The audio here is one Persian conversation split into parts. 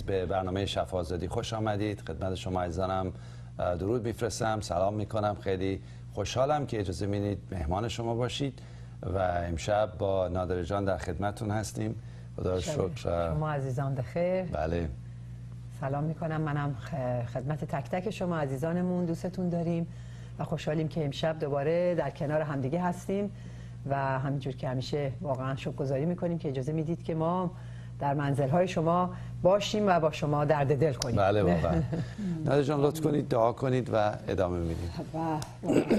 عزیز به برنامه شفازادی خوش آمدید. خدمت شما عزیزانم درود میفرستم. سلام می‌کنم. خیلی خوشحالم که اجازه می‌دید مهمان شما باشید و امشب با نادر جان در خدمتون هستیم. خدا شکر. شما عزیزان بخیر بله. سلام می‌کنم. منم خدمت تک تک شما عزیزانمون دوستتون داریم و خوشحالیم که امشب دوباره در کنار همدیگه هستیم و همینجور که همیشه واقعا شکرگزاری می‌کنیم که اجازه می‌دید که ما در منزل های شما باشیم و با شما درد دل کنیم. بله واقعا. نادر جان لطف کنید دعا کنید و ادامه میدیم. و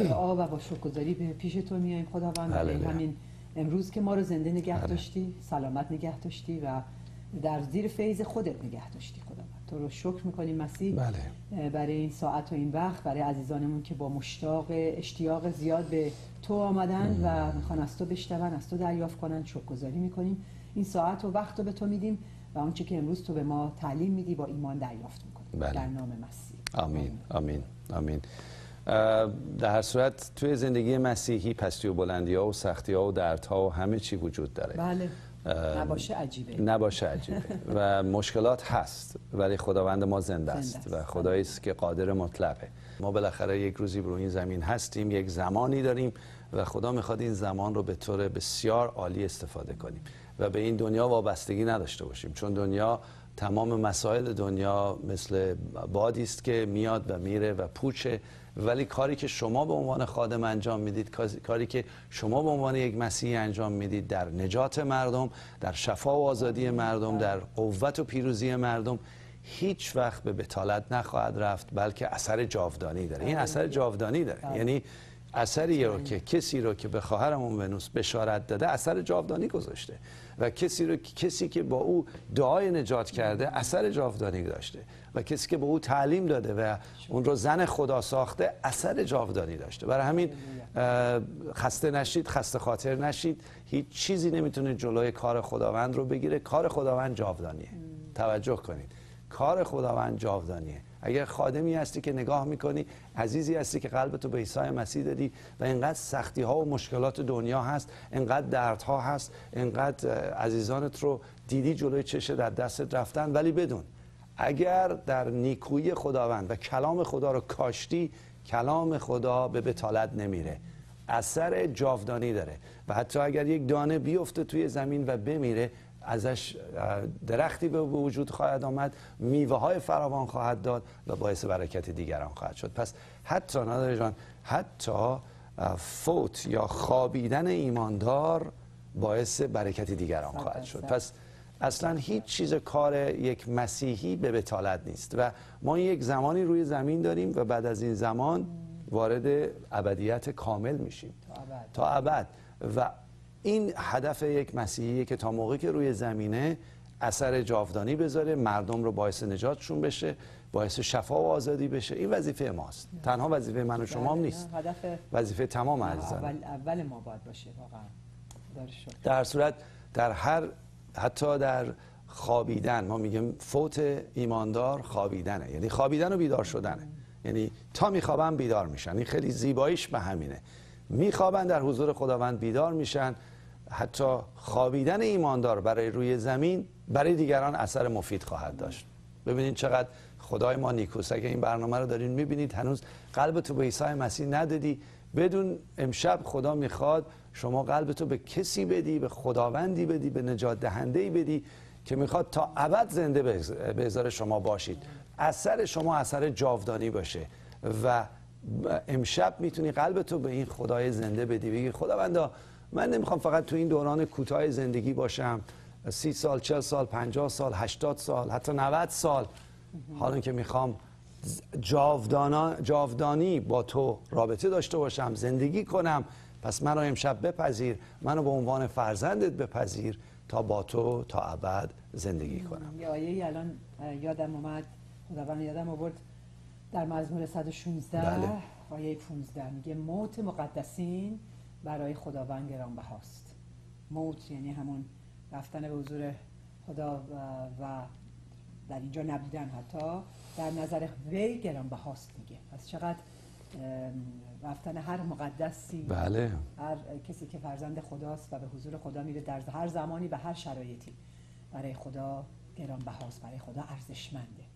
دعا و با شکرگزاری به پیش تو میایم خداوند. بله, بله. همین امروز که ما رو زنده نگه بله. داشتی سلامت نگه داشتی و در زیر فیض خودت نگه داشتی خداوند. تو رو شکر می‌کنیم مسیح. بله. برای این ساعت و این وقت برای عزیزانمون که با مشتاق اشتیاق زیاد به تو آمدن و می‌خوان از تو بشنون از تو دریافت کنن. شکرگزاری می‌کنیم. این ساعت و وقت رو به تو میدیم و آنچه که امروز تو به ما تعلیم میدی با ایمان دریافت می‌کنیم. بله. در نام مسیح. آمین آمین. آمین در هر صورت توی زندگی مسیحی پستی و بلندی ها و سختی ها و دردها و همه چی وجود داره. بله. نباشه عجیبه. نباشه عجیبه. و مشکلات هست ولی خداوند ما زنده است. و خدایی است که قادر مطلقه. ما بالاخره یک روزی بر این زمین هستیم یک زمانی داریم و خدا می‌خواد این زمان رو به طور بسیار عالی استفاده کنیم. و به این دنیا وابستگی نداشته باشیم. چون دنیا تمام مسائل دنیا مثل بادی است که میاد و میره و پوچه. ولی کاری که شما به عنوان خادم انجام می‌دید کاری که شما به عنوان یک مسیحی انجام می‌دید در نجات مردم در شفا و آزادی مردم در قوت و پیروزی مردم هیچ وقت به بتالت نخواهد رفت بلکه اثر جاودانی داره. این اثر جاودانی داره. یعنی اثری رو که کسی رو که به خواهرمون ونوس بشارت داده اثر جاودانی گذاشته و کسی رو کسی که با او دعای نجات کرده اثر جاودانی داشته و کسی که به او تعلیم داده و اون رو زن خدا ساخته اثر جاودانی داشته. برای همین خسته نشید خسته خاطر نشید. هیچ چیزی نمی‌تونه جلوی کار خداوند رو بگیره. کار خداوند جاودانیه. توجه کنید. کار خداوند جاودانیه. اگر خادمی هستی که نگاه می‌کنی عزیزی هستی که قلبتو به عیسی مسیح دادی و اینقدر سختی ها و مشکلات دنیا هست اینقدر دردها هست اینقدر عزیزانت رو دیدی جلوی چشه در دستت رفتن. ولی بدون اگر در نیکویی خداوند و کلام خدا رو کاشتی کلام خدا به بتالت نمیره. اثر جاودانی داره. و حتی اگر یک دانه بیفته توی زمین و بمیره ازش درختی به وجود خواهد آمد میوه های فراوان خواهد داد و باعث برکت دیگران خواهد شد. پس حتی نداره جان حتی فوت یا خوابیدن ایماندار باعث برکت دیگران خواهد شد. پس اصلا هیچ چیز کار یک مسیحی به بتالت نیست و ما یک زمانی روی زمین داریم و بعد از این زمان وارد ابدیت کامل میشیم. تا ابد. و این هدف یک مسیحیه که تا موقعی که روی زمینه اثر جاودانی بذاره مردم رو باعث نجاتشون بشه باعث شفا و آزادی بشه. این وظیفه ماست. تنها وظیفه من و شما هم نیست. وظیفه تمام عزیزان. اول, اول ما باید باشه واقعا. در صورت در هر حتی در خوابیدن ما میگیم فوت ایماندار خوابیدنه. یعنی خوابیدن و بیدار شدنه. یعنی تا میخوابن بیدار میشن. این خیلی زیباییش به همینه. میخوابن در حضور خداوند بیدار میشن. حتی خوابیدن ایماندار برای روی زمین برای دیگران اثر مفید خواهد داشت. ببینید چقدر خدای ما نیکوست. اگه این برنامه رو دارین می‌بینید هنوز قلب تو به عیسی مسیح ندادی. بدون امشب خدا می‌خواد شما قلب تو به کسی بدی به خداوندی بدی به نجات دهنده بدی که می‌خواد تا ابد زنده به ازار شما باشید. اثر شما اثر جاودانی باشه و امشب می‌تونی قلب تو به این خدای زنده بدی. بگی خداوندا من نمی‌خوام فقط تو این دوران کوتاه زندگی باشم. سی سال چل سال پنجاه سال هشتاد سال حتی 90 سال. حالا که می‌خوام جاودانی با تو رابطه داشته باشم زندگی کنم. پس منو امشب بپذیر. منو به عنوان فرزندت بپذیر تا با تو تا ابد زندگی کنم. یه آیه الان یادم اومد. خداوند یادم آورد. در مزمور 116 بله. آیه 15 میگه موت مقدسین برای خداوند گرانبهاست. موت یعنی همون رفتن به حضور خدا و, و در اینجا نبودن حتی. در نظر وی گرانبهاست میگه پس چقدر رفتن هر مقدسی بله. هر کسی که فرزند خداست و به حضور خدا میره در هر زمانی و هر شرایطی برای خدا گرانبهاست برای خدا ارزشمنده.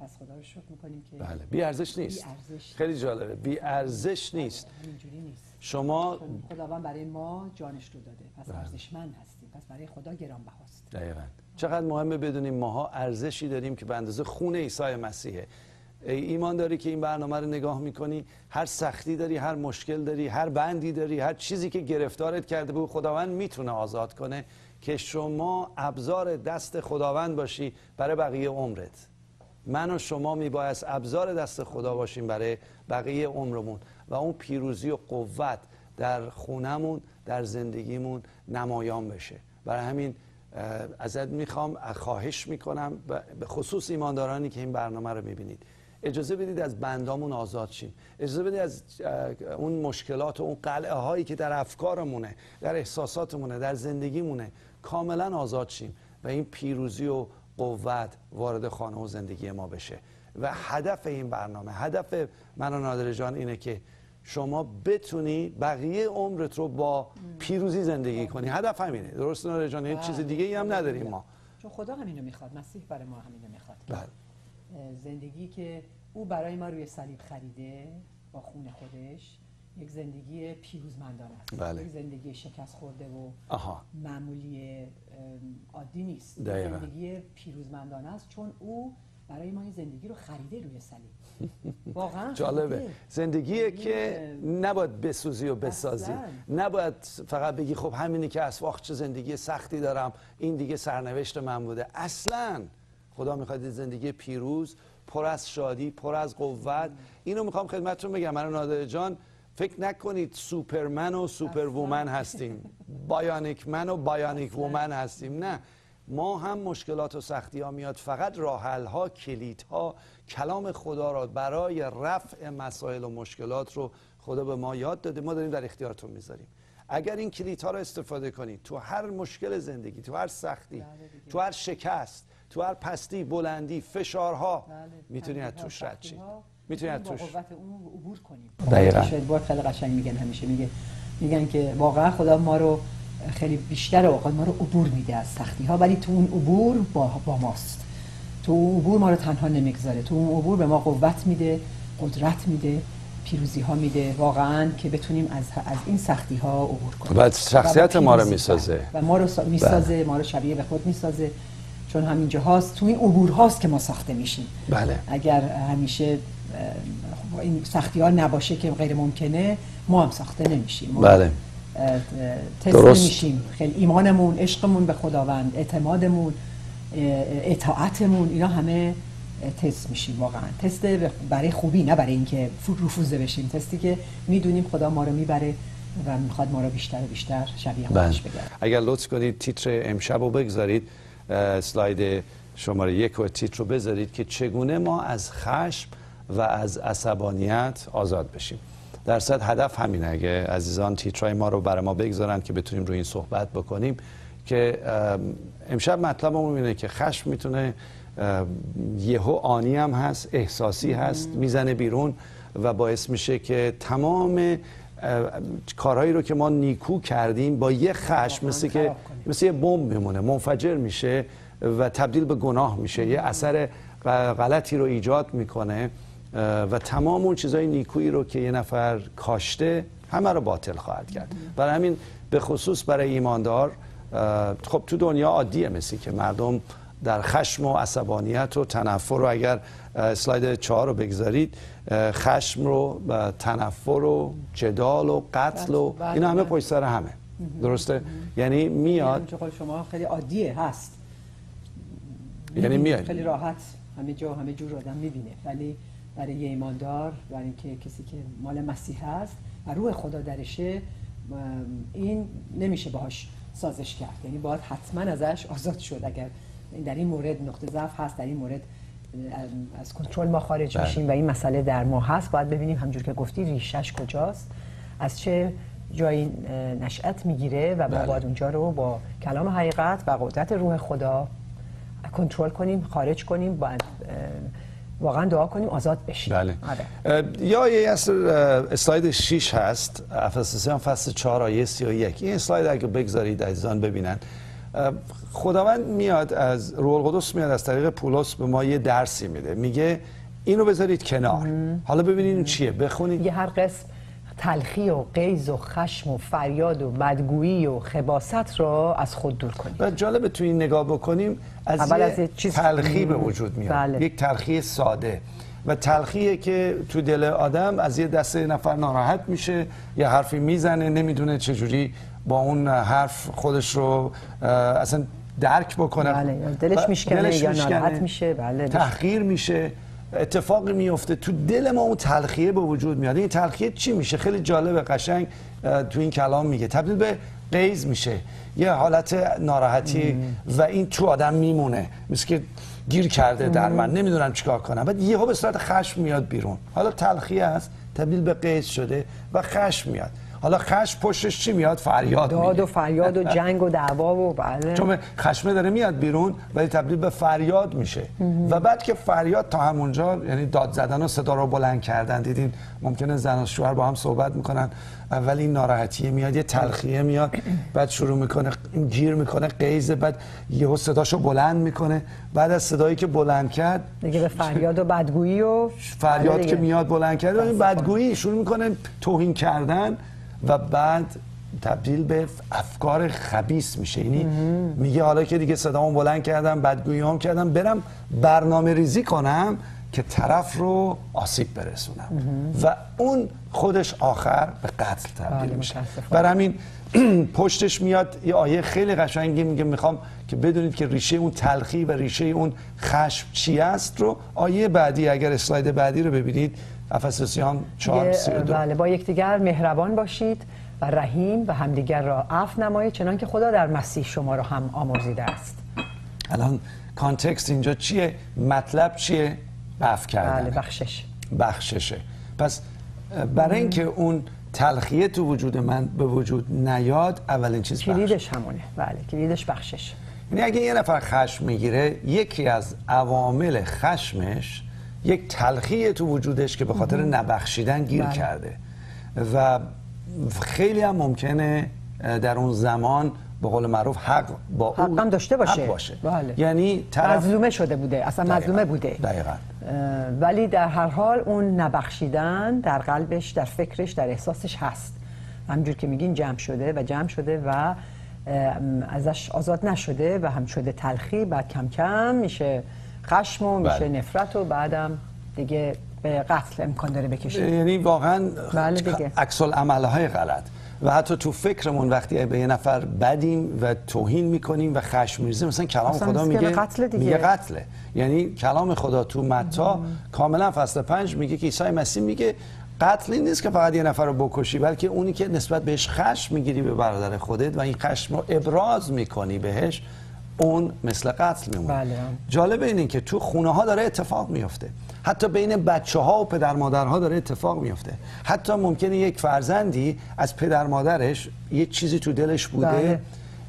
پس خدا رو شکر می‌کنیم که بله بی ارزش نیست. خیلی جالبه. بی ارزش نیست. اینجوری نیست. شما خداوند برای ما جانش رو داده. پس بله. ارزشمند هستیم. پس برای خدا گرانبهاست. دقیقاً. چقدر مهمه بدونیم ماها ارزشی داریم که به اندازه خون عیسی مسیحه. ایمان داری که این برنامه رو نگاه می‌کنی؟ هر سختی داری هر مشکل داری هر بندی داری هر چیزی که گرفتارت کرده بود خداوند می‌تونه آزاد کنه که شما ابزار دست خداوند باشی برای بقیه عمرت. من و شما میبایست ابزار دست خدا باشیم برای بقیه عمرمون و اون پیروزی و قوت در خونمون در زندگیمون نمایان بشه. برای همین ازت می‌خوام خواهش می‌کنم به خصوص ایماندارانی که این برنامه رو می‌بینید اجازه بدید از بندامون آزاد شیم. اجازه بدید از اون مشکلات و اون قلعه هایی که در افکارمونه در احساساتمونه در زندگیمونه کاملا آزاد شیم. و این پیروزی و قوت وارد خانه و زندگی ما بشه. و هدف این برنامه هدف من و نادر جان اینه که شما بتونی بقیه عمرت رو با پیروزی زندگی کنی. هدف همینه. درست نادر جان؟ هیچ چیز بله. دیگه ای هم نداریم ما. چون خدا همینو می‌خواد مسیح برای ما همینو می‌خواد. بله. زندگی که او برای ما روی صلیب خریده با خون خودش یک زندگی پیروزمندانه است. بله. یک زندگی شکست خورده و آها. معمولی عادی نیست. دقیقا. زندگی پیروزمندانه است چون او برای ما این زندگی رو خریده روی صلیب واقعا جالبه. زندگیه که نباید بسوزی و بسازی. نباید فقط بگی خب همینی که از وقت چه زندگی سختی دارم این دیگه سرنوشت من بوده. اصلا. خدا می‌خواد زندگی پیروز پر از شادی پر از قوت. اینو می‌خوام خدمتتون بگم. من نادر جان فکر نکنید سوپرمن و سوپر وومن هستیم. بایانیک من و بایانیک وومن هستیم. نه. ما هم مشکلات و سختی ها میاد. فقط راحل ها کلید ها کلام خدا را برای رفع مسائل و مشکلات رو خدا به ما یاد داده. ما داریم در اختیارتون می‌ذاریم. اگر این کلیت ها رو استفاده کنید تو هر مشکل زندگی تو هر سختی بله تو هر شکست تو هر پستی بلندی فشارها بله. می‌تونید از توش رد شید. می‌تونید از توش قوت اون عبور کنیم. دقیقاً. بار خیلی قشنگ میگن همیشه میگه میگن که واقعا خدا ما رو خیلی بیشتر اوقات ما رو عبور میده از سختی ها ولی تو اون عبور با, با ماست. تو اون عبور ما رو تنها نمی‌گذاره. تو اون عبور به ما قوت میده قدرت میده پیروزی ها میده واقعا که بتونیم از, از این سختی ها عبور کنیم. و شخصیت ما رو می‌سازه. و ما رو می‌سازه بله. ما رو شبیه به خود می‌سازه. چون همین هاست تو این عبور هاست که ما ساخته میشیم. بله. اگر همیشه این سختی ها نباشه که غیر ممکنه ما هم ساخته نمیشیم. بله. تست نمیشیم. خیلی ایمانمون عشقمون به خداوند اعتمادمون اطاعتمون اینا همه تست میشیم واقعا. تست برای خوبی نه برای اینکه رفوزه بشیم. تستی که می‌دونیم خدا ما رو می‌بره و می‌خواد ما رو بیشتر و بیشتر شبیه خودش بله. بگرد اگر لطف کنید تیتر امشب رو بگذارید. سلاید شماره یک و تیتر رو بذارید که چگونه ما از خشم و از عصبانیت آزاد بشیم. درصد هدف همینه. اگه عزیزان تیترای ما رو برای ما بگذارن که بتونیم روی این صحبت بکنیم که امشب مطلبمون اینه که خشم می‌تونه یهو آنی هم هست احساسی هست می‌زنه بیرون و باعث میشه که تمام کارهایی رو که ما نیکو کردیم با یه خشم مثل که مثل یه بمب میمونه منفجر میشه و تبدیل به گناه میشه. یه اثر غلطی رو ایجاد می‌کنه. و تمام اون چیزای نیکویی رو که یه نفر کاشته همه رو باطل خواهد کرد. برای همین به خصوص برای ایماندار خب تو دنیا عادیه مثل که مردم در خشم و عصبانیت و تنفر رو اگر اسلاید چهار رو بگذارید خشم رو تنفر و جدال و قتل و بله، این همه بله. پشت سر همه. درسته؟ یعنی میاد. شما خیلی عادیه هست. یعنی میاد. خیلی راحت همه جا همه جور آدم می‌بینه. ولی برای یه ایماندار برای اینکه کسی که مال مسیح هست و روح خدا درشه این نمیشه باهاش سازش کرد یعنی باید حتما ازش آزاد شد اگر در این مورد نقطه ضعف هست در این مورد از کنترل ما خارج بله. میشیم و این مسئله در ما هست باید ببینیم همجور که گفتی ریشش کجاست از چه جایی نشأت می‌گیره و ما بله. باید اونجا رو با کلام حقیقت و قدرت روح خدا کنترل کنیم خارج کنیم باید واقعا دعا کنیم آزاد بشیم. بله. آره. یا یه اسلاید 6 هست. افسوسیان فصل 4 آیه 31 این اسلاید اگه بگذارید عزیزان ببینن. خداوند میاد از روح القدس میاد از طریق پولس به ما یه درسی میده. میگه اینو بذارید کنار. حالا ببینید چیه. بخونید. یه هر قسم تلخی و قیز و خشم و فریاد و بدگویی و خباست را از خود دور کنید و جالبه تو این نگاه بکنیم از اول یه از یه چیز- تلخی به وجود میاد. بله. یک تلخی ساده. و تلخیه که تو دل آدم از یه دسته نفر ناراحت میشه یه حرفی می‌زنه نمی‌دونه چجوری با اون حرف خودش رو اصلا درک بکنه. بله، دلش میشکنه یا ناراحت میشه، بله. تحقیر میشه. اتفاقی میفته تو دل ما اون تلخیه به وجود میاد. این تلخیه چی میشه؟ خیلی جالبه قشنگ تو این کلام میگه. تبدیل به قیز میشه. یه حالت ناراحتی و این تو آدم میمونه. مثل که گیر کرده در من. نمی‌دونم چیکار کنم. بعد یهو به صورت خشم میاد بیرون. حالا تلخیه هست. تبدیل به قیز شده و خشم میاد. حالا خشم پشتش چی میاد؟ فریاد داد میگه و فریاد و جنگ و دعوا و بله. چون خشمه داره میاد بیرون ولی تبدیل به فریاد میشه. و بعد که فریاد تا همونجا یعنی داد زدن و صدا رو بلند کردن دیدین؟ ممکنه زن و شوهر با هم صحبت می‌کنن اول این ناراحتیه میاد یه تلخیه میاد بعد شروع می‌کنه این گیر می‌کنه قیزه بعد یهو صداشو بلند می‌کنه. بعد از صدایی که بلند کرد دیگه به فریاد و بدگویی و فریاد بله که. میاد بلند این متاسفانه. بدگویی شروع می‌کنه توهین کردن. و بعد تبدیل به افکار خبیس میشه. یعنی میگه حالا که دیگه صدامو بلند کردم بدگویی هم کردم برم برنامه ریزی کنم که طرف رو آسیب برسونم. و اون خودش آخر به قتل تبدیل بله، میشه. برای همین پشتش میاد یه آیه خیلی قشنگی میگه می‌خوام که بدونید که ریشه اون تلخی و ریشه اون خشم چی است رو آیه بعدی اگر اسلاید بعدی رو ببینید افسوسیان 4 دیگه، 32 بله با یکدیگر مهربان باشید و رحیم و همدیگر را عفو نمایید چنان که خدا در مسیح شما را هم آمرزیده است. الان کانتکست اینجا چیه؟ مطلب چیه؟ عفو کردن. بله بخشش. بخششه. پس برای اینکه اون تلخیه تو وجود من به وجود نیاد اولین چیز کلیدش همونه. بله کلیدش بخشش. یعنی اگه یه نفر خشم می‌گیره یکی از عوامل خشمش یک تلخی تو وجودش که به خاطر نبخشیدن گیر بله. کرده و خیلی هم ممکنه در اون زمان به قول معروف حق با او حقم داشته باشه. حق باشه بله. یعنی طرف مظلومه شده بوده اصلا. مظلومه بوده دقیقاً ولی در هر حال اون نبخشیدن در قلبش در فکرش در احساسش هست همجور که میگین جمع شده و جمع شده و ازش آزاد نشده و هم شده تلخی بعد کم کم میشه خشم و میشه بله. نفرت و بعدم دیگه به قتل امکان داره بکشه یعنی واقعا بله دیگه. عکس های غلط و حتی تو فکرمون وقتی به یه نفر بدیم و توهین می‌کنیم و خشم میریزیم مثلا کلام خدا میگه قتل دیگه. میگه قتله یعنی کلام خدا تو متا کاملا فصل پنج میگه که عیسی مسیح میگه قتل این نیست که فقط یه نفر رو بکشی بلکه اونی که نسبت بهش خشم می‌گیری به برادر خودت و این خشم رو ابراز می‌کنی بهش اون مثل قتل میمونه. بله. جالب اینه که تو خونه ها داره اتفاق میفته. حتی بین بچه ها و پدر مادرها داره اتفاق میفته. حتی ممکنه یک فرزندی از پدر مادرش یه چیزی تو دلش بوده بله.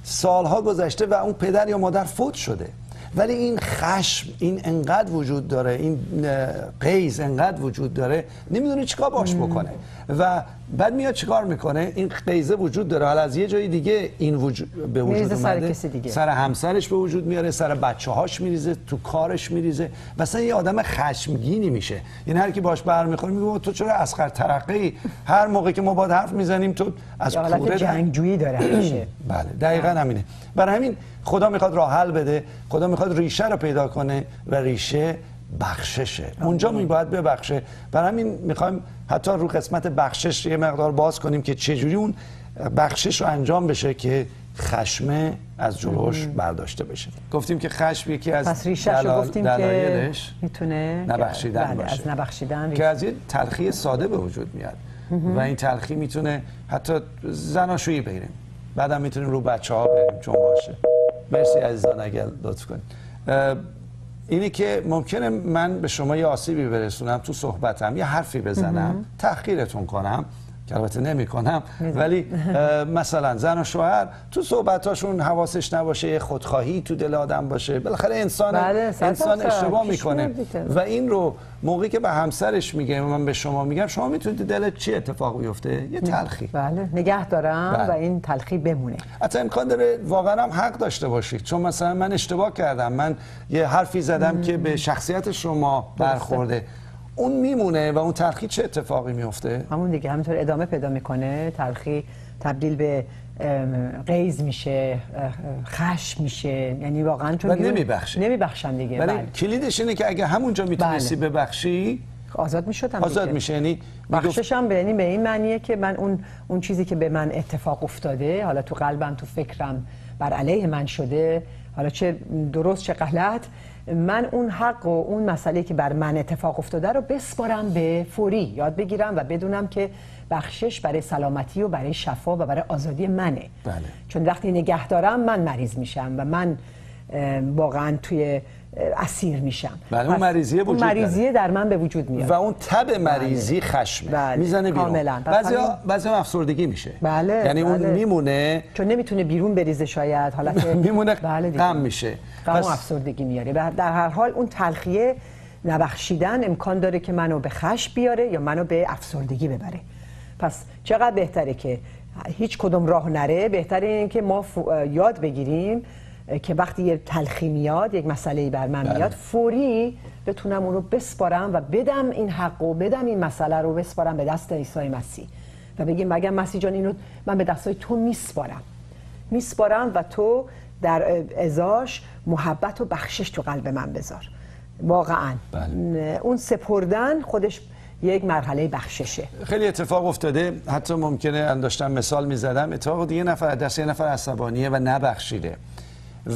سالها گذشته و اون پدر یا مادر فوت شده. ولی این خشم این انقدر وجود داره این قیز انقدر وجود داره نمی‌دونه چیکار باش بکنه. و بعد میاد چیکار می‌کنه؟ این قیزه وجود داره. حالا از یه جای دیگه این وجود به وجود سر اومده. کسی دیگه. سر همسرش به وجود میاره سر بچه هاش میریزه تو کارش میریزه. مثلا یه آدم خشمگینی میشه. یعنی هر کی باش برمیخوره میگه تو چرا اسخر ترقه ای هر موقع که ما با حرف می‌زنیم تو از کوره جنگجویی داره همیشه. بله دقیقا همینه. برای همین خدا می‌خواد راه حل بده. خدا می‌خواد ریشه رو پیدا کنه و ریشه بخششه. اونجا می باید ببخشه. برای همین می‌خوایم حتی رو قسمت بخشش یه مقدار باز کنیم که چجوری اون بخشش رو انجام بشه که خشمه از جلوش برداشته بشه. گفتیم که خشم یکی از پس ریشش رو دلال- گفتیم که دلایلش می‌تونه نبخشیدن بله، باشه. از نبخشیدن که از یه تلخی ساده به وجود میاد. و این تلخی می‌تونه حتی زناشویی بگیریم. بعدم می‌تونیم رو بچه ها بریم چون باشه. مرسی عزیزان اگر لطف کنید. اه، اینی که ممکنه من به شما یه آسیبی برسونم تو صحبتم یه حرفی بزنم تحقیرتون کنم. که البته نمی کنم ولی مثلا زن و شوهر تو صحبتاشون حواسش نباشه خودخواهی تو دل آدم باشه. بالاخره انسان بله، انسان. اشتباه می‌کنه. و این رو موقعی که به همسرش میگه من به شما میگم شما می‌تونید دلت چی اتفاق بیفته؟ یه تلخی. بله نگه دارم بله. و این تلخی بمونه. حتی امکان داره واقعا هم حق داشته باشید. چون مثلا من اشتباه کردم. من یه حرفی زدم که به شخصیت شما برخورده. اون میمونه و اون تلخی چه اتفاقی میفته همون دیگه همینطور ادامه پیدا می‌کنه تلخی تبدیل به غیظ میشه خشم میشه یعنی واقعا تو نمیبخشه. نمیبخشم دیگه ولی بله. کلیدش اینه که اگه همونجا می‌تونستی بله. ببخشی آزاد می‌شدم آزاد میشه یعنی بخششم به یعنی به این معنیه که من اون اون چیزی که به من اتفاق افتاده حالا تو قلبم تو فکرم بر علیه من شده حالا چه درست چه غلط من اون حق و اون مسئله که بر من اتفاق افتاده رو بسپارم به فوری یاد بگیرم و بدونم که بخشش برای سلامتی و برای شفا و برای آزادی منه بله. چون وقتی نگه دارم من مریض میشم و من واقعا توی اسیر میشم بله، اون مریضیه اون وجود داره. مریضیه در من به وجود میاد و اون تب مریضی خشمه بله. می‌زنه بیرون کاملاً. بعضی همین- بعضی افسردگی میشه بله، یعنی اون بله. میمونه چون نمی‌تونه بیرون بریزه شاید حالت میمونه بله. غم میشه غم و پس- افسردگی میاره و در هر حال اون تلخیه نبخشیدن امکان داره که منو به خشم بیاره یا منو به افسردگی ببره. پس چقدر بهتره که هیچ کدوم راه نره؟ بهتره این که ما ف- یاد بگیریم که وقتی یه تلخی میاد یک مسئله بر من بله. میاد فوری بتونم اون رو بسپارم و بدم این حق و بدم این مسئله رو بسپارم به دست عیسی مسیح. و بگیم مگه مسیح جان اینو من به دستای تو میسپارم. میسپارم و تو در ازاش محبت و بخشش تو قلب من بذار. واقعا. بله. اون سپردن خودش یک مرحله بخششه. خیلی اتفاق افتاده. حتی ممکنه من داشتم مثال می‌زدم. اتفاق دیگه نفر دست یه نفر عصبانیه و نبخشیده.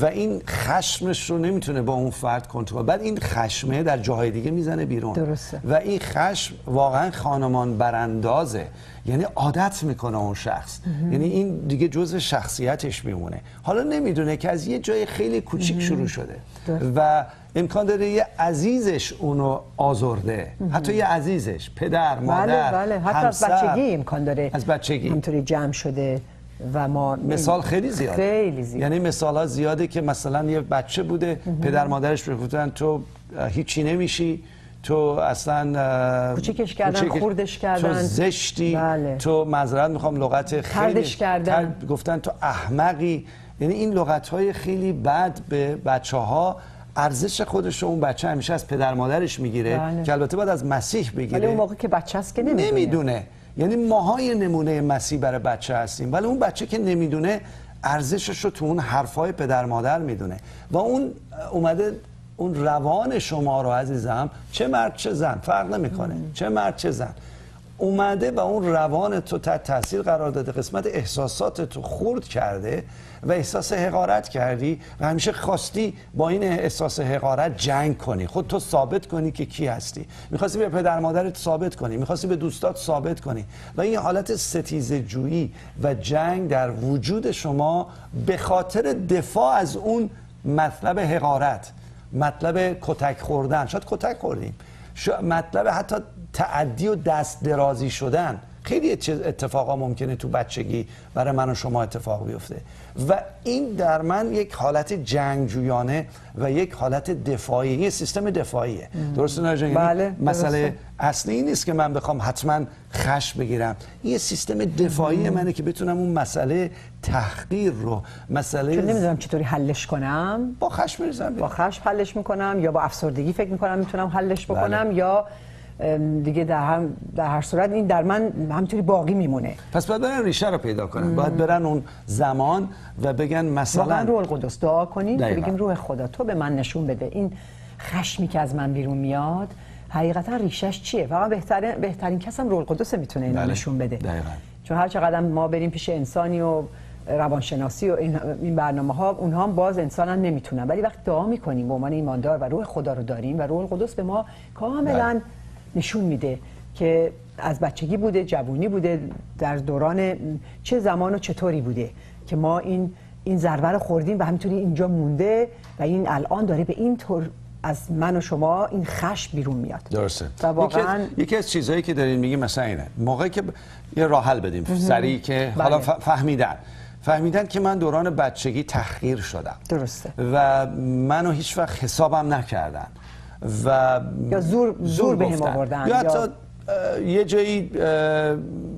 و این خشمش رو نمی‌تونه با اون فرد کنترل بعد این خشمه در جاهای دیگه می‌زنه بیرون. درسته. و این خشم واقعا خانمان براندازه. یعنی عادت می‌کنه اون شخص. یعنی این دیگه جزء شخصیتش میمونه. حالا نمی‌دونه که از یه جای خیلی کوچیک شروع شده. درست. و امکان داره یه عزیزش اونو آزرده. حتی یه عزیزش پدر مادر بله بله. حتی از همسر. بچگی امکان داره از بچگی. همطوری جمع شده. و ما مثال خیلی زیاده خیلی زیاد یعنی مثال ها زیاده که مثلا یه بچه بوده پدر مادرش بگفتن تو هیچی نمیشی تو اصلا کوچیکش کردن، خوردش کردن. تو زشتی بله. تو معذرت می‌خوام لغت خیلی طردش کردن. ترد- گفتن تو احمقی یعنی این لغت های خیلی بد به بچه ها ارزش خودش رو اون بچه همیشه از پدر مادرش می‌گیره بله. که البته باید از مسیح بگیره ولی اون موقع که بچه هست که نمی‌دونه نمی‌دونه یعنی ماهای نمونه مسیح برای بچه هستیم. ولی اون بچه که نمی‌دونه ارزشش رو تو اون حرفای پدر مادر می‌دونه. و اون اومده اون روان شما رو عزیزم چه مرد چه زن فرق نمی‌کنه. چه مرد چه زن. اومده و اون روان تو تحت تاثیر قرار داده. قسمت احساسات تو خورد کرده و احساس حقارت کردی و همیشه خواستی با این احساس حقارت جنگ کنی. خود تو ثابت کنی که کی هستی. می‌خواستی به پدر مادرت ثابت کنی. می‌خواستی به دوستات ثابت کنی. و این حالت ستیزه جویی و جنگ در وجود شما به خاطر دفاع از اون مطلب حقارت مطلب کتک خوردن. شاید کتک خوردیم. مطلب حتی تعدی و دست درازی شدن. خیلی اتفاقا ممکنه تو بچگی برای من و شما اتفاق بیفته. و این در من یک حالت جنگجویانه و یک حالت دفاعی یه سیستم دفاعیه. درسته ناجان یعنی بله، مسئله. اصلی این نیست که من بخوام حتما خش بگیرم. یه سیستم دفاعی منه که بتونم اون مسئله تحقیر رو مسئله چون نمی‌دونم چطوری حلش کنم. با خشم بریزم با خشم حلش می‌کنم یا با افسردگی فکر می‌کنم می‌تونم حلش بله. بکنم یا ام، دیگه در, هم در هر صورت این در من همطوری باقی میمونه پس باید برن ریشه رو پیدا کنن باید برن اون زمان و بگن مثلا روح القدس دعا کنیم. بگیم روح خدا تو به من نشون بده این خشمی که از من بیرون میاد حقیقتا ریشش چیه فقط بهترین بهترین کسم روح القدس می‌تونه اینو بله. نشون بده دقیقاً. چون هر چقدر ما بریم پیش انسانی و روانشناسی و این, این برنامه ها اونها هم باز انسان هم نمی‌تونن ولی وقتی دعا می‌کنیم به عنوان ایماندار و روح خدا رو داریم و روح القدس به ما کاملا بله. نشون میده که از بچگی بوده جوونی بوده در دوران چه زمان و چطوری بوده که ما این این ضربه رو خوردیم و همینطوری اینجا مونده و این الان داره به این طور از من و شما این خشم بیرون میاد. درسته. و واقعا یکی از چیزهایی که دارین میگی مثلا اینه. موقعی که یه راه حل بدیم سریع که حالا بله. فهمیدن. فهمیدن که من دوران بچگی تحقیر شدم. درسته. و منو هیچ وقت حسابم نکردن. و یا زور زور بهم گفتن. آوردن یا حتی یه جایی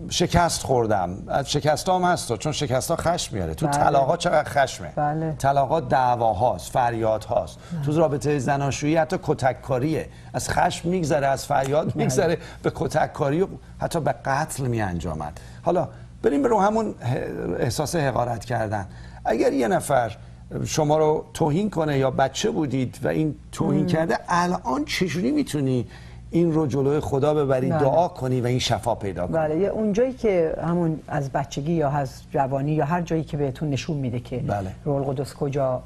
شکست خوردم. از شکست هم هست چون شکست ها خشم میاره. تو بله. طلاقا چقدر خشمه؟ بله. طلاقا دعواهاست فریادهاست. تو رابطه زناشویی حتی کتککاریه. از خشم میگذره از فریاد میگذره به کتککاری و حتی به قتل میانجامد. حالا بریم رو همون احساس حقارت کردن. اگر یه نفر شما رو توهین کنه یا بچه بودید و این توهین کرده الان چجوری می‌تونی این رو جلوی خدا ببری بله. دعا کنی و این شفا پیدا کنی بله یه اونجایی که همون از بچگی یا از جوانی یا هر جایی که بهتون نشون میده که بله. روح القدس کجا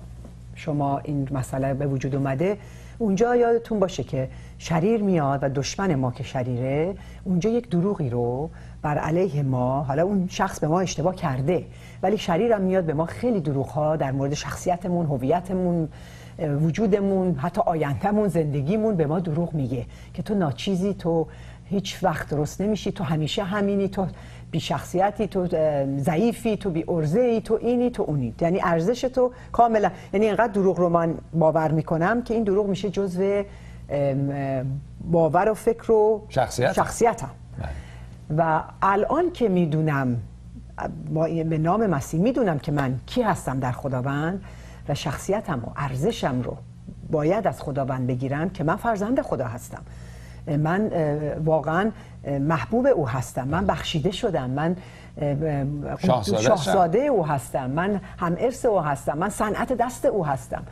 شما این مسئله به وجود اومده اونجا یادتون باشه که شریر میاد و دشمن ما که شریره اونجا یک دروغی رو بر علیه ما حالا اون شخص به ما اشتباه کرده ولی شریر هم میاد به ما خیلی دروغ ها در مورد شخصیتمون هویتمون وجودمون حتی آیندهمون زندگیمون به ما دروغ میگه که تو ناچیزی تو هیچ وقت درست نمیشی تو همیشه همینی تو بی شخصیتی تو ضعیفی تو بی ارزه ای تو اینی تو اونی. یعنی ارزش تو کاملا یعنی اینقدر دروغ رو من باور می‌کنم که این دروغ میشه جزو ام، باور و فکر و شخصیتم. شخصیتم. و الان که می‌دونم با به نام مسیح می‌دونم که من کی هستم در خداوند و شخصیتم و ارزشم رو باید از خداوند بگیرم که من فرزند خدا هستم. من واقعا محبوب او هستم. من بخشیده شدم. من اه، اه، شاهزاده شاهزاده او هستم. من هم ارث او هستم. من صنعت دست او هستم.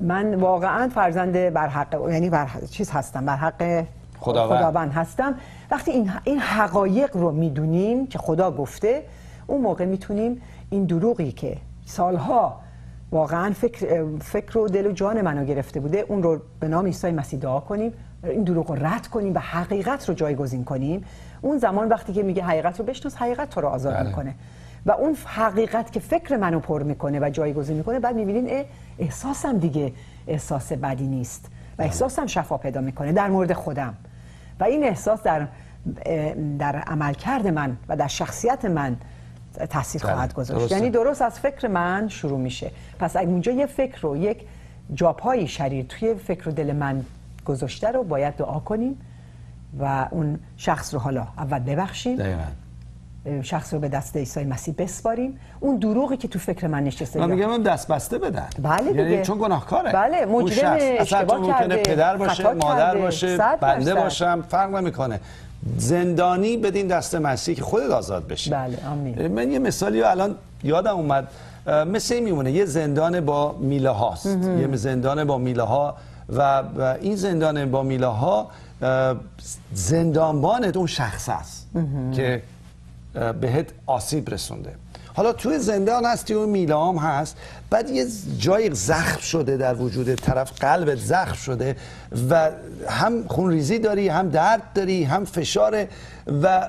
من واقعا فرزند بر حق یعنی بر چیز هستم. بر حق خداوند. خداوند هستم. وقتی این این حقایق رو می‌دونیم که خدا گفته اون موقع می‌تونیم این دروغی که سالها واقعا فکر فکر و دل و جان منو گرفته بوده اون رو به نام عیسی مسیح دعا کنیم این دروغ رو رد کنیم و حقیقت رو جایگزین کنیم. اون زمان وقتی که میگه حقیقت رو بشناس حقیقت تو رو آزاد بله. می‌کنه. و اون حقیقت که فکر منو پر می‌کنه و جایگزین می‌کنه بعد می‌بینین احساسم دیگه احساس بدی نیست و احساسم شفا پیدا می‌کنه در مورد خودم. و این احساس در در عملکرد من و در شخصیت من تاثیر بله، خواهد گذاشت. درسته. یعنی درست از فکر من شروع میشه. پس اگه اونجا یه فکر رو یک جاپایی شریر توی فکر و دل من گذاشته رو باید دعا کنیم و اون شخص رو حالا اول ببخشیم. دقیقاً. شخص رو به دست عیسی مسیح بسپاریم. اون دروغی که تو فکر من نشسته من میگم هم دست بسته بدن. بله یعنی دیگه. چون گناهکاره. بله، اون مجرم اشتباه کرده، پدر باشه مادر کرده، باشه بنده. باشم فرق نمی‌کنه. زندانی بدین دست مسیح که خودت آزاد بشی. بله، آمین. من یه مثالی الان یادم اومد. مثل این میمونه یه زندان با میله هاست. یه زندان با میله ها و این زندان با میله ها زندانبانت اون شخص است که بهت آسیب رسونده. حالا توی زندان هستی و میله هم هست بعد یه جای زخم شده در وجود طرف قلبت زخم شده و هم خونریزی داری هم درد داری هم فشار و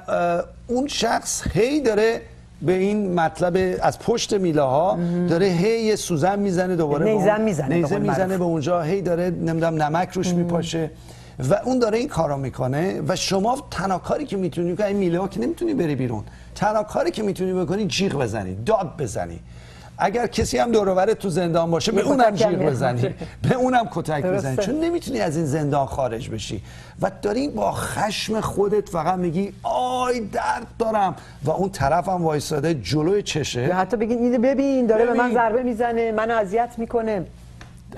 اون شخص هی داره به این مطلب از پشت میله ها داره هی یه سوزن می‌زنه دوباره اون- می‌زنه قول می‌زنه. به اونجا هی داره نمی‌دونم نمک روش میپاشه و اون داره این کارا می‌کنه و شما تنها کاری که می‌تونی که این میله ها که نمی‌تونی بری بیرون. تنها کاری که می‌تونی بکنی جیغ بزنی داد بزنی. اگر کسی هم دور تو زندان باشه به اونم جیغ. بزنی. به اونم کتک. بزنی. چون نمی‌تونی از این زندان خارج بشی. و داری با خشم خودت فقط میگی آی درد دارم. و اون طرف هم وایساده جلوی چشه. یا حتی بگین اینو ببین داره به من ببین. ضربه می‌زنه منو اذیت می‌کنه.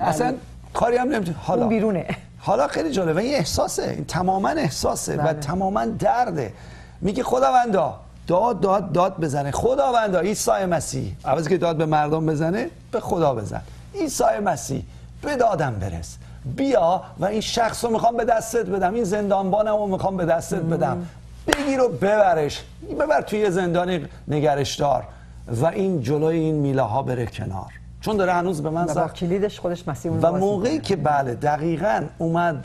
اصلا کاری هم نمی‌تونی. حالا. اون بیرونه. حالا خیلی جالبه این احساسه این تماما احساسه و بله. تماما درده. میگه خداوندا داد داد داد بزنه. خداوندا عیسی مسیح. عوض که داد به مردم بزنه به خدا بزن. عیسی مسیح به دادم برس. بیا و این شخص رو می‌خوام به دستت بدم. این زندانبانم رو می‌خوام به دستت بدم. بگیر و ببرش. ببر توی زندان نگرشدار و این جلوی این میله ها بره کنار. چون داره هنوز به من با زخم کلیدش خودش مسیح و موقعی. که بله دقیقا اومد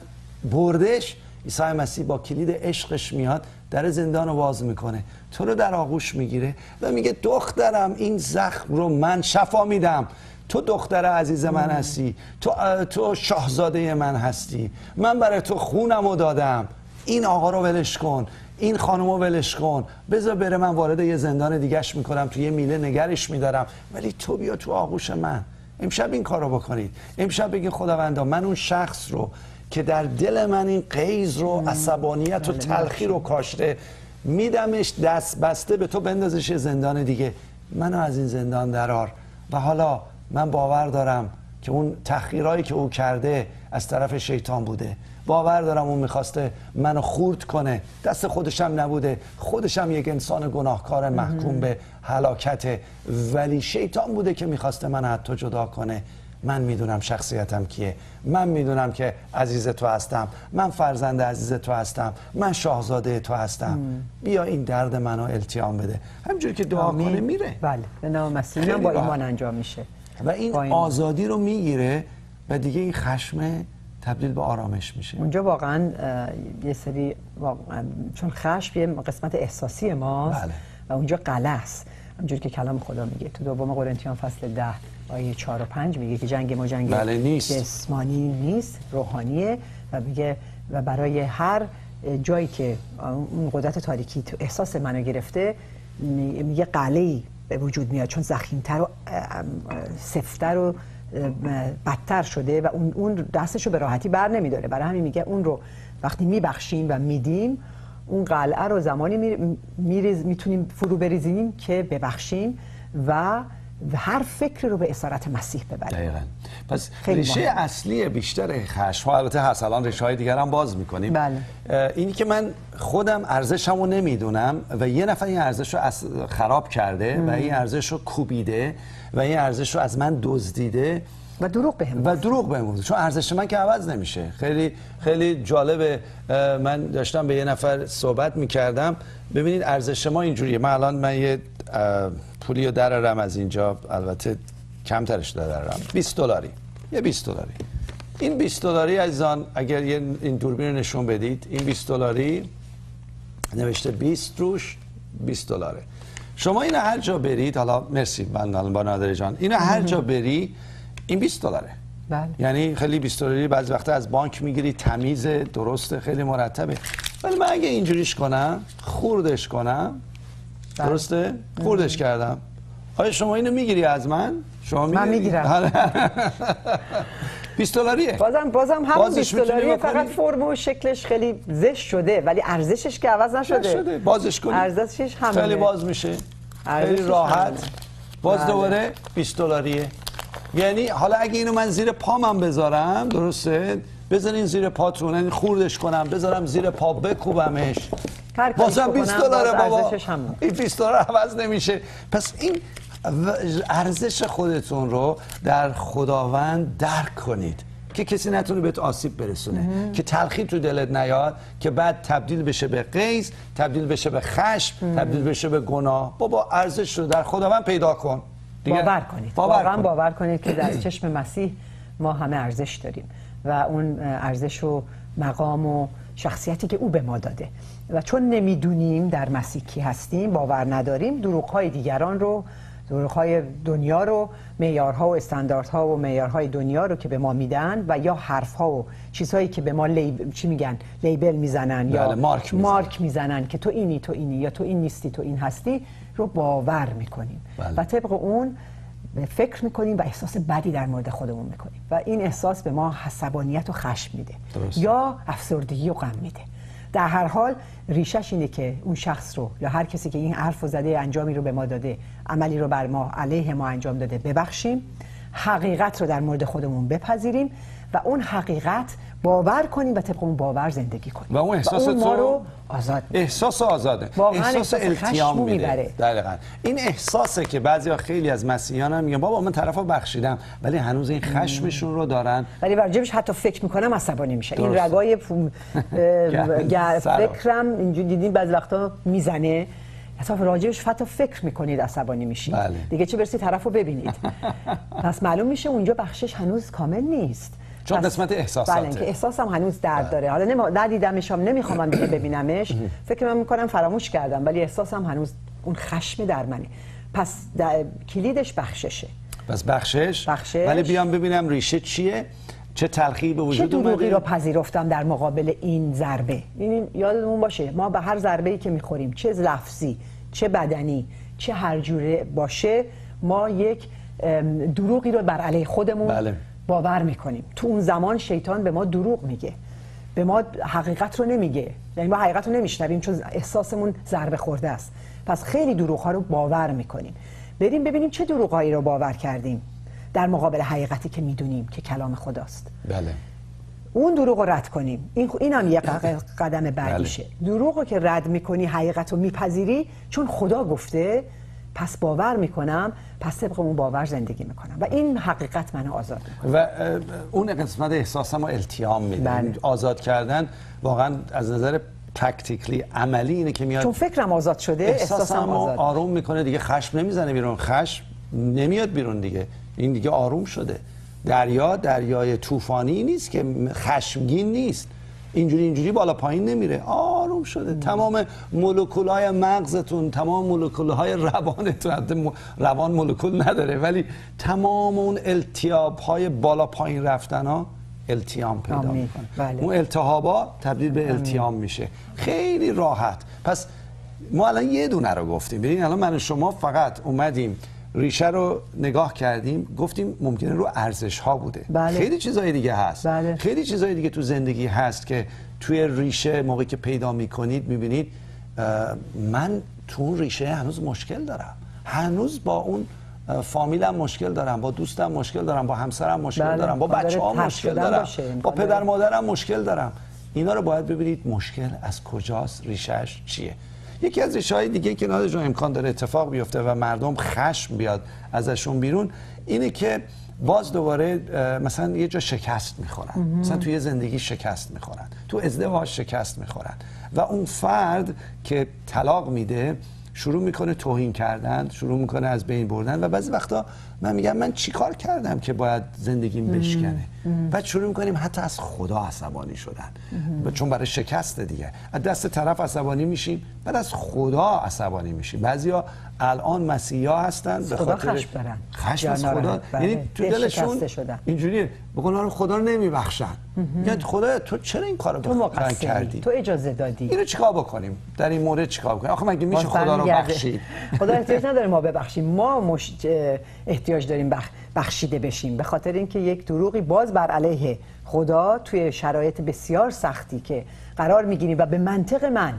بردش عیسی مسیح با کلید عشقش میاد در زندان رو باز می‌کنه. تو رو در آغوش می‌گیره و میگه دخترم این زخم رو من شفا میدم. تو دختر عزیز من هستی. تو, تو شاهزاده من هستی. من برای تو خونم رو دادم. این آقا رو ولش کن. این خانمو ولش کن. بذار بره من وارد یه زندان دیگهش می‌کنم تو یه میله نگرش میدارم. ولی تو بیا تو آغوش من. امشب این کارو بکنید. امشب بگی خداوندا من اون شخص رو که در دل من این قیز رو عصبانیت و بله، تلخی رو کاشته میدمش دست بسته به تو بندازش زندان دیگه. منو از این زندان درار و حالا من باور دارم که اون تخیرهایی که او کرده از طرف شیطان بوده. باور دارم اون می‌خواسته منو خورد کنه. دست خودشم نبوده. خودشم یک انسان گناهکار محکوم به حلاکته ولی شیطان بوده که می‌خواسته من حتی جدا کنه. من می‌دونم شخصیتم کیه. من می‌دونم که عزیز تو هستم. من فرزند عزیز تو هستم. من شاهزاده تو هستم. بیا این درد منو التیام بده. همجور که دعا کنه میره. بله. به نام مسیح. با ایمان انجام میشه. و این آزادی رو می‌گیره و دیگه این خشم تبدیل به آرامش میشه اونجا واقعا یه سری چون خشم یه قسمت احساسی ماست بله. و اونجا قله است همونجوری که کلام خدا میگه تو دوم قرنتیان فصل ده آیه 4 و 5 میگه که جنگ ما جنگ بله نیست. جسمانی نیست روحانیه و میگه و برای هر جایی که اون قدرت تاریکی تو احساس منو گرفته میگه قلعه به وجود میاد چون زخیمتر و سفتر و بدتر شده و اون اون دستشو به راحتی بر نمیداره. برای همین میگه اون رو وقتی میبخشیم و میدیم اون قلعه رو زمانی می‌تونیم فرو بریزیم که ببخشیم و هر فکر رو به اسارت مسیح ببریم دقیقا. پس ریشه اصلی بیشتر خشم البته هست الان ریشه های دیگر هم باز می‌کنیم. بله. اینی که من خودم ارزشم رو نمی‌دونم و یه نفر این ارزش رو خراب کرده و این ارزش رو کوبیده و این ارزش رو از من دزدیده و دروغ بهم و دروغ بهم چون ارزش من که عوض نمیشه. خیلی خیلی جالبه. من داشتم به یه نفر صحبت می‌کردم. ببینید ارزش ما اینجوریه. من الان من یه پولی رو درارم از اینجا. البته کمترش درارم 20 دلاری. یه 20 دلاری. این 20 دلاری عزیزان اگر یه این دوربین رو نشون بدید این 20 دلاری نوشته 20 روش 20 دلاره. شما اینو هر جا برید حالا مرسی من با نادر جان. اینو هر جا بری این 20 دلاره. بله. یعنی خیلی 20 دلاری بعضی وقتا از بانک می‌گیری تمیز درسته خیلی مرتبه. ولی من اگه اینجوریش کنم خوردش کنم. درسته؟ خوردش کردم. آیا شما اینو می‌گیری از من؟ شما می‌گیری؟ من می‌گیرم 20 دلاریه. بازم بازم هم 20 دلاریه. فقط فرم و شکلش خیلی زشت شده ولی ارزشش که عوض نشده. نشده. بازش کنی. ارزشش همه. خیلی باز میشه. خیلی راحت. باز بله. دوباره 20 دلاریه. یعنی حالا اگه اینو من زیر پامم بذارم درسته؟ بذارین زیر پاتون یعنی خوردش کنم بذارم زیر پا بکوبمش. بازم 20 دلاره بابا. این 20 دلار عوض نمیشه. پس این ارزش خودتون رو در خداوند درک کنید که کسی نتونه بهت آسیب برسونه که تلخی تو دلت نیاد که بعد تبدیل بشه به قیز تبدیل بشه به خشم تبدیل بشه به گناه. بابا ارزش رو در خداوند پیدا کن. دیگه باور کنید. باور واقعا باور کنید که در چشم مسیح ما همه ارزش داریم و اون ارزش و مقام و شخصیتی که او به ما داده. و چون نمی‌دونیم در مسیح کی هستیم باور نداریم دروغ دیگران رو های دنیا رو معیارها و استانداردها و معیارهای دنیا رو که به ما میدن و یا حرفها و چیزهایی که به ما لیب... چی میگن؟ لیبل می‌زنن یا بله، مارک می‌زنن. مارک می‌زنن که تو اینی تو اینی یا تو این نیستی تو این هستی رو باور می‌کنیم. بله. و طبق اون فکر می‌کنیم و احساس بدی در مورد خودمون می‌کنیم. و این احساس به ما حسابانیت و خشم میده. یا افسردگی و غم میده. در هر حال ریشش اینه که اون شخص رو یا هر کسی که این حرف و زده انجامی رو به ما داده عملی رو بر ما علیه ما انجام داده ببخشیم حقیقت رو در مورد خودمون بپذیریم و اون حقیقت باور کنیم و طبق اون باور زندگی کنیم و اون احساس ما رو آزاد احساس آزاده. احساس التیام میده. دقیقاً. این احساسه که بعضیا خیلی از مسیحیان هم میگن بابا من طرفو بخشیدم. ولی هنوز این خشمشون رو دارن. ولی واجبش حتی فکر می‌کنم عصبانی میشه. این رگای فکرم اینجوری دیدین بعضی وقتا می‌زنه. حتی راجبش حتی فکر می‌کنید عصبانی میشید. بله. دیگه چه برسید طرفو ببینید. پس معلوم میشه اونجا بخشش هنوز کامل نیست. چون قسمت احساساته. بله که احساسم هنوز درد بله. داره. حالا نم... ندیدمش هم نمی‌خوام دیگه ببینمش. فکر من می‌کنم فراموش کردم ولی احساسم هنوز اون خشم در منه. پس کلیدش بخششه. پس بخشش؟ بخشش. ولی بیام ببینم ریشه چیه؟ چه تلخی به چه وجود دروغی اومده؟ رو پذیرفتم در مقابل این ضربه؟ این یادمون باشه ما به هر ضربه ای که می‌خوریم چه لفظی چه بدنی چه هر جوره باشه ما یک دروغی رو بر علیه خودمون بله. باور می‌کنیم. تو اون زمان شیطان به ما دروغ میگه. به ما حقیقت رو نمیگه. یعنی ما حقیقت رو نمیشنویم چون احساسمون ضربه خورده است. پس خیلی دروغ ها رو باور می‌کنیم. بریم ببینیم چه دروغایی رو باور کردیم. در مقابل حقیقتی که می‌دونیم که کلام خداست. بله. اون دروغ رو رد کنیم. این این هم یه ق- قدم بعدیشه. دروغ رو که رد می‌کنی حقیقت رو میپذیری چون خدا گفته پس باور می‌کنم پس طبق اون باور زندگی می‌کنم. و این حقیقت منو آزاد می‌کنه. و اون قسمت احساسم رو التیام میده. بله. این آزاد کردن واقعا از نظر پرکتیکلی عملی اینه که میاد چون فکرم آزاد شده احساسم احساسم آزاد آروم می‌کنه دیگه خشم نمی‌زنه بیرون. خشم نمیاد بیرون دیگه. این دیگه آروم شده. دریا دریای طوفانی نیست که خشمگین نیست. اینجوری اینجوری بالا پایین نمیره. آروم شده. تمام مولکول های مغزتون تمام مولکول های روانتون حتی روان مولکول نداره ولی تمام اون التیاب های بالا پایین رفتن ها التیام پیدا آمین. می‌کنه. بله. اون التهابا تبدیل به التیام میشه. خیلی راحت. پس ما الان یه دونه رو گفتیم. ببین الان من شما فقط اومدیم ریشه رو نگاه کردیم گفتیم ممکنه رو ارزش ها بوده بله. خیلی چیزای دیگه هست بله. خیلی چیزای دیگه تو زندگی هست که توی ریشه موقعی که پیدا می‌کنید می‌بینید من تو اون ریشه هنوز مشکل دارم هنوز با اون فامیلم مشکل دارم با دوستم مشکل دارم با همسرم مشکل بله. دارم با بچه ها مشکل دارم باشه. با. پدر مادرم مشکل دارم اینا رو باید ببینید مشکل از کجاست ریشهش چیه یکی از ریشه های دیگه که نادر امکان داره اتفاق بیفته و مردم خشم بیاد ازشون بیرون اینه که باز دوباره مثلا یه جا شکست می‌خورن. مثلا توی زندگی شکست می‌خورن. تو ازدواج شکست می‌خورن. و اون فرد که طلاق میده شروع می‌کنه توهین کردن شروع می‌کنه از بین بردن و بعضی وقتا من میگم من چیکار کردم که باید زندگیم بشکنه؟ بعد شروع می‌کنیم حتی از خدا عصبانی شدن. و چون برای شکست دیگه. از دست طرف عصبانی میشیم بعد از خدا عصبانی میشیم. بعضیا الان مسیحا هستن به خاطر خشم دارن. خشم از خدا. یعنی تو دل دلشون. اینجوریه. قول معروف خدا رو نمیبخشن. یعنی خدا تو چرا این کارو تو کردی. تو اجازه دادی. اینو چیکار بکنیم؟ در این مورد چیکار بکنیم؟ آخه مگه میشه خدا رو. بخشید خدا احتیاج نداره ما ببخشیم. ما مش... احتیاج داریم بخ... بخشیده بشیم. به خاطر اینکه یک دروغی باز بر علیه خدا توی شرایط بسیار سختی که قرار می‌گیریم و به منطق من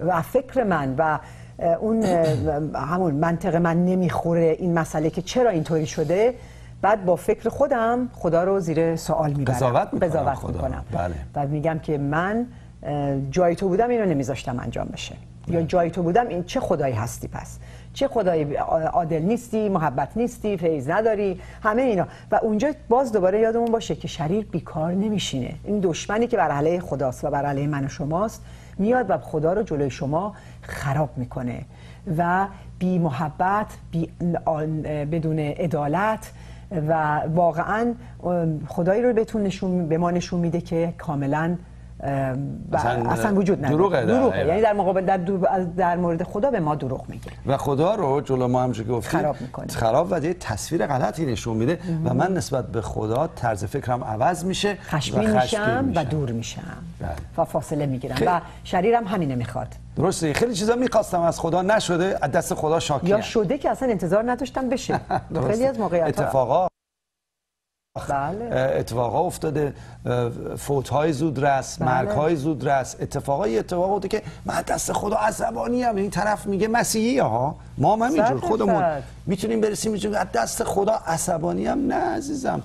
و فکر من و اون همون منطق من نمی‌خوره این مسئله که چرا اینطوری شده بعد با فکر خودم خدا رو زیر سوال می‌برم. قضاوت می‌کنم قضاوت خدا. می‌کنم. بله. بعد میگم که من جای تو بودم اینو نمیذاشتم انجام بشه. یا جای تو بودم این چه خدایی هستی پس. چه خدایی عادل نیستی محبت نیستی فیض نداری همه اینا. و اونجا باز دوباره یادمون باشه که شریر بیکار نمیشینه. این دشمنی که بر علیه خداست و بر علیه من و شماست میاد و خدا رو جلوی شما خراب می‌کنه. و بی محبت بی بدون عدالت و واقعا خدایی رو بهتون نشون به ما نشون میده که کاملا اصلا اصلا, وجود نداره. دروغه در دروغه. یعنی در مقابل در, در مورد خدا به ما دروغ میگه. و خدا رو جلو ما همچون که گفتیم خراب می‌کنه. خراب و یه تصویر غلطی نشون میده و من نسبت به خدا طرز فکرم عوض میشه خشمگین و میشم و دور میشم. بله. و فاصله می‌گیرم. خیلی- و شریرم همینه می‌خواد. درسته. خیلی چیزا می‌خواستم از خدا نشده از دست خدا شاکی یا شده که اصلا انتظار نداشتم بشه. خیلی از موقعیت اتفاقا بله اتفاقا افتاده فوت های زود رس بله. مرگ های زود رس اتفاقای اتفاق بوده که من دست خدا عصبانی ام این طرف میگه مسیحی ها ما هم همینجور خودمون. می‌تونیم برسیم می‌تونیم از دست خدا عصبانی ام نه عزیزم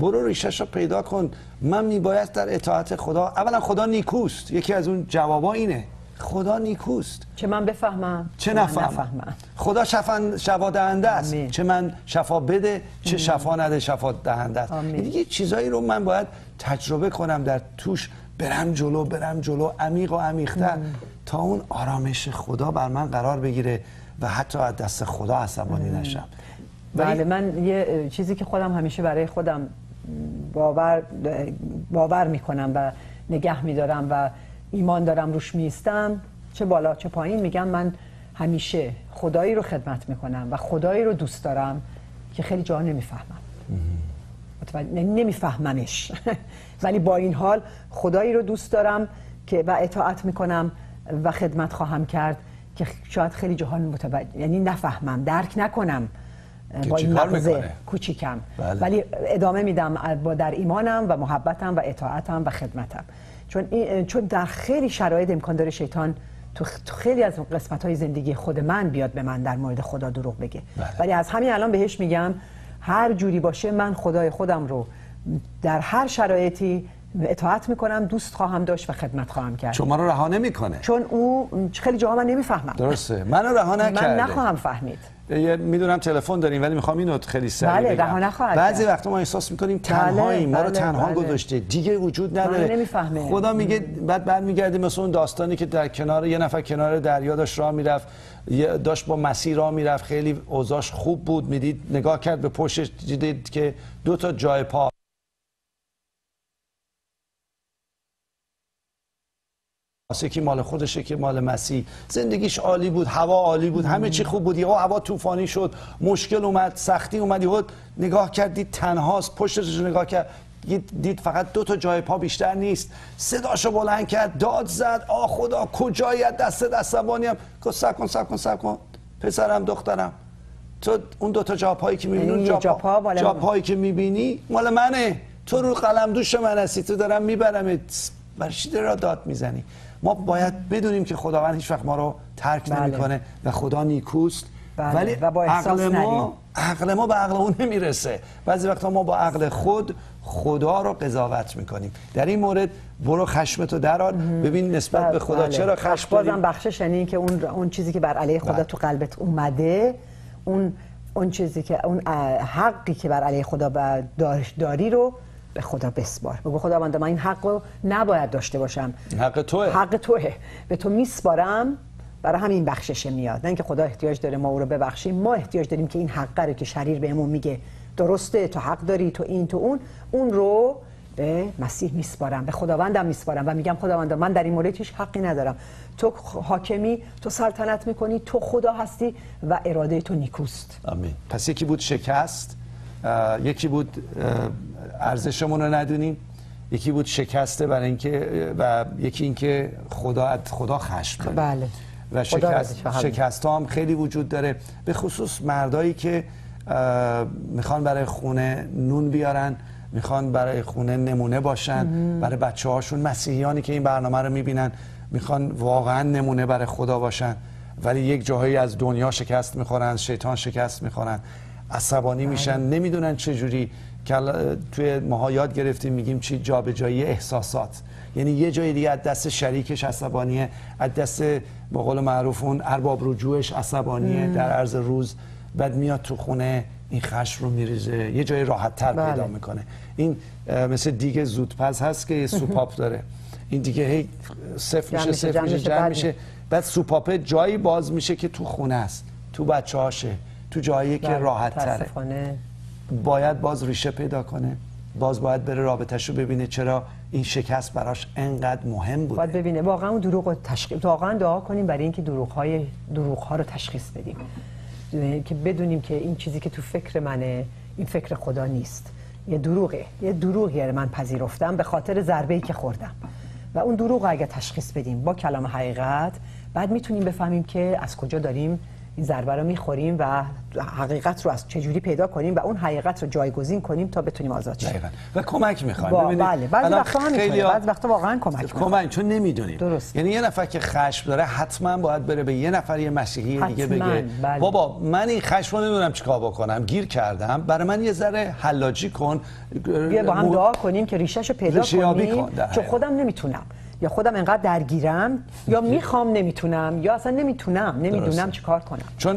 برو ریشش رو پیدا کن. من میباید در اطاعت خدا. اولا خدا نیکوست. یکی از اون جوابا اینه. خدا نیکوست. چه من بفهمم. چه نفهمم. نفهمم. خدا شفا شفا دهنده است. آمین. چه من شفا بده چه شفا نده شفا دهنده است. دیگه چیزایی رو من باید تجربه کنم در توش. برم جلو برم جلو عمیق و عمیق‌تر تا اون آرامش خدا بر من قرار بگیره و حتی از دست خدا عصبانی نشم. بله ولی من یه چیزی که خودم همیشه برای خودم باور باور می‌کنم و نگه میدارم و ایمان دارم روش میستم. چه بالا چه پایین میگم من همیشه خدایی رو خدمت می‌کنم و خدایی رو دوست دارم که خیلی جا نمی‌فهمم. نمیفهممش. ولی با این حال خدایی رو دوست دارم که و اطاعت می‌کنم و خدمت خواهم کرد که شاید خیلی جاها متوجه یعنی نفهمم درک نکنم. با این مغز کوچیکم. بله. ولی ادامه میدم با در ایمانم و محبتم و اطاعتم و خدمتم. چون چون در خیلی شرایط امکان داره شیطان تو خیلی از قسمت های زندگی خود من بیاد به من در مورد خدا دروغ بگه. بله. ولی از همین الان بهش میگم هر جوری باشه من خدای خودم رو در هر شرایطی اطاعت می‌کنم دوست خواهم داشت و خدمت خواهم کرد. چون رو رها نمی‌کنه. چون او خیلی جاها من نمی‌فهمم. درسته. منو رها نکرده. من نخواهم فهمید. می‌دونم تلفن داریم ولی می‌خوام اینو خیلی سریع بله رها نخواهد بعضی وقتا ما احساس می‌کنیم تنهایی بله، ما رو بله، تنها بله. گذاشته. دیگه وجود نداره. خدا میگه بعد بعد میگردیم مثل اون داستانی که در کنار یه نفر کنار دریا داشت راه می‌رفت داشت با مسیر راه می‌رفت. خیلی اوضاعش خوب بود. می‌دید نگاه کرد به پشتش دیدید که دو تا جای پا که مال خودشه که مال مسیح. زندگیش عالی بود هوا عالی بود همه چی خوب بود. یهو هوا طوفانی شد مشکل اومد سختی اومد. یهو نگاه کردید تنهاست پشتش نگاه کرد. دید فقط دو تا جای پا بیشتر نیست. صداشو بلند کرد داد زد. آ خدا کجایت دست دستبانی هم گفت سب کن سب کن سب کن. پسرم دخترم. تو اون دو تا جا پایی که می‌بینی جا, پا جا پایی که می‌بینی مال منه. تو رو قلم دوش من هستی تو دارم می‌برم برشی را داد می‌زنی. ما باید بدونیم که خداوند هیچ وقت ما رو ترک بله. نمی‌کنه و خدا نیکوست بله. ولی و با عقل ما عقل ما به عقل اون نمی‌رسه بعضی وقتا ما با عقل خود خدا رو قضاوت می‌کنیم در این مورد برو خشمتو درار ببین نسبت بله. به خدا بله. چرا خشم بازم بخشش یعنی که اون اون چیزی که بر علیه خدا بله. تو قلبت اومده اون اون چیزی که اون حقی که بر علیه خدا داری رو به خدا بسپار. بگو خداوند من این حق رو نباید داشته باشم. حق توه. حق توه. به تو میسپارم. برای همین بخششه میاد. نه اینکه خدا احتیاج داره ما او رو ببخشیم. ما احتیاج داریم که این حق رو که شریر بهمون میگه درسته تو حق داری تو این تو اون اون رو به مسیح میسپارم به خداوندم میسپارم. و میگم خداوند من در این مورد هیچ حقی ندارم. تو حاکمی تو سلطنت می‌کنی تو خدا هستی و اراده تو نیکوست. آمین. پس یکی بود شکست یکی بود ارزشمون رو ندونیم. یکی بود شکسته برای اینکه و یکی اینکه خدا خدا خشم داره. بله. و شکست, شکست هم خیلی وجود داره. به خصوص مردایی که می‌خوان برای خونه نون بیارن می‌خوان برای خونه نمونه باشن برای بچه هاشون مسیحیانی که این برنامه رو می‌بینن می‌خوان واقعا نمونه برای خدا باشن. ولی یک جاهایی از دنیا شکست می‌خورن شیطان شکست می‌خورن. عصبانی میشن بله. نمی‌دونن چجوری توی ماها یاد گرفتیم میگیم چی؟ جابجایی احساسات. یعنی یه جای دیگه از دست شریکش عصبانیه از دست با قول معروف اون ارباب رجوعش عصبانیه در عرض روز. بعد میاد تو خونه این خشم رو میریزه یه جای راحت تر بله. پیدا می‌کنه. این مثل دیگه زودپز هست که یه سوپاپ داره. این دیگه هی صفر میشه صفر میشه جمع میشه. بعد سوپاپه جایی باز میشه که تو خونه است تو بچه هاشه تو جایی که بله، راحت تره باید باز ریشه پیدا کنه. باز باید بره رابطش رو ببینه چرا این شکست براش انقدر مهم بوده. باید ببینه. واقعا اون دروغ رو تشخیص واقعا دعا کنیم برای اینکه دروغ های دروغ ها رو تشخیص بدیم. که بدونیم که این چیزی که تو فکر منه این فکر خدا نیست. یه دروغه. یه دروغی من پذیرفتم به خاطر ضربه ای که خوردم. و اون دروغ اگه تشخیص بدیم با کلام حقیقت بعد می‌تونیم بفهمیم که از کجا داریم این ضربه رو می‌خوریم و حقیقت رو از چجوری پیدا کنیم و اون حقیقت رو جایگزین کنیم تا بتونیم آزاد شیم. و کمک می‌خوایم. بله. بعضی وقتا هم خیلی بعضی وقتا واقعا کمک کمک چون نمی‌دونیم. درست. یعنی یه نفر که خشم داره حتما باید بره به یه نفر یه مسیحی دیگه بگه بله. بابا من این خشم رو نمی‌دونم چیکار بکنم. گیر کردم. برای من یه ذره حلاجی کن. بیا با هم دعا کنیم که ریشهشو پیدا کنیم. چون خودم نمی‌تونم. یا خودم انقدر درگیرم یا می‌خوام نمی‌تونم یا اصلا نمی‌تونم نمی‌دونم چی کار کنم. چون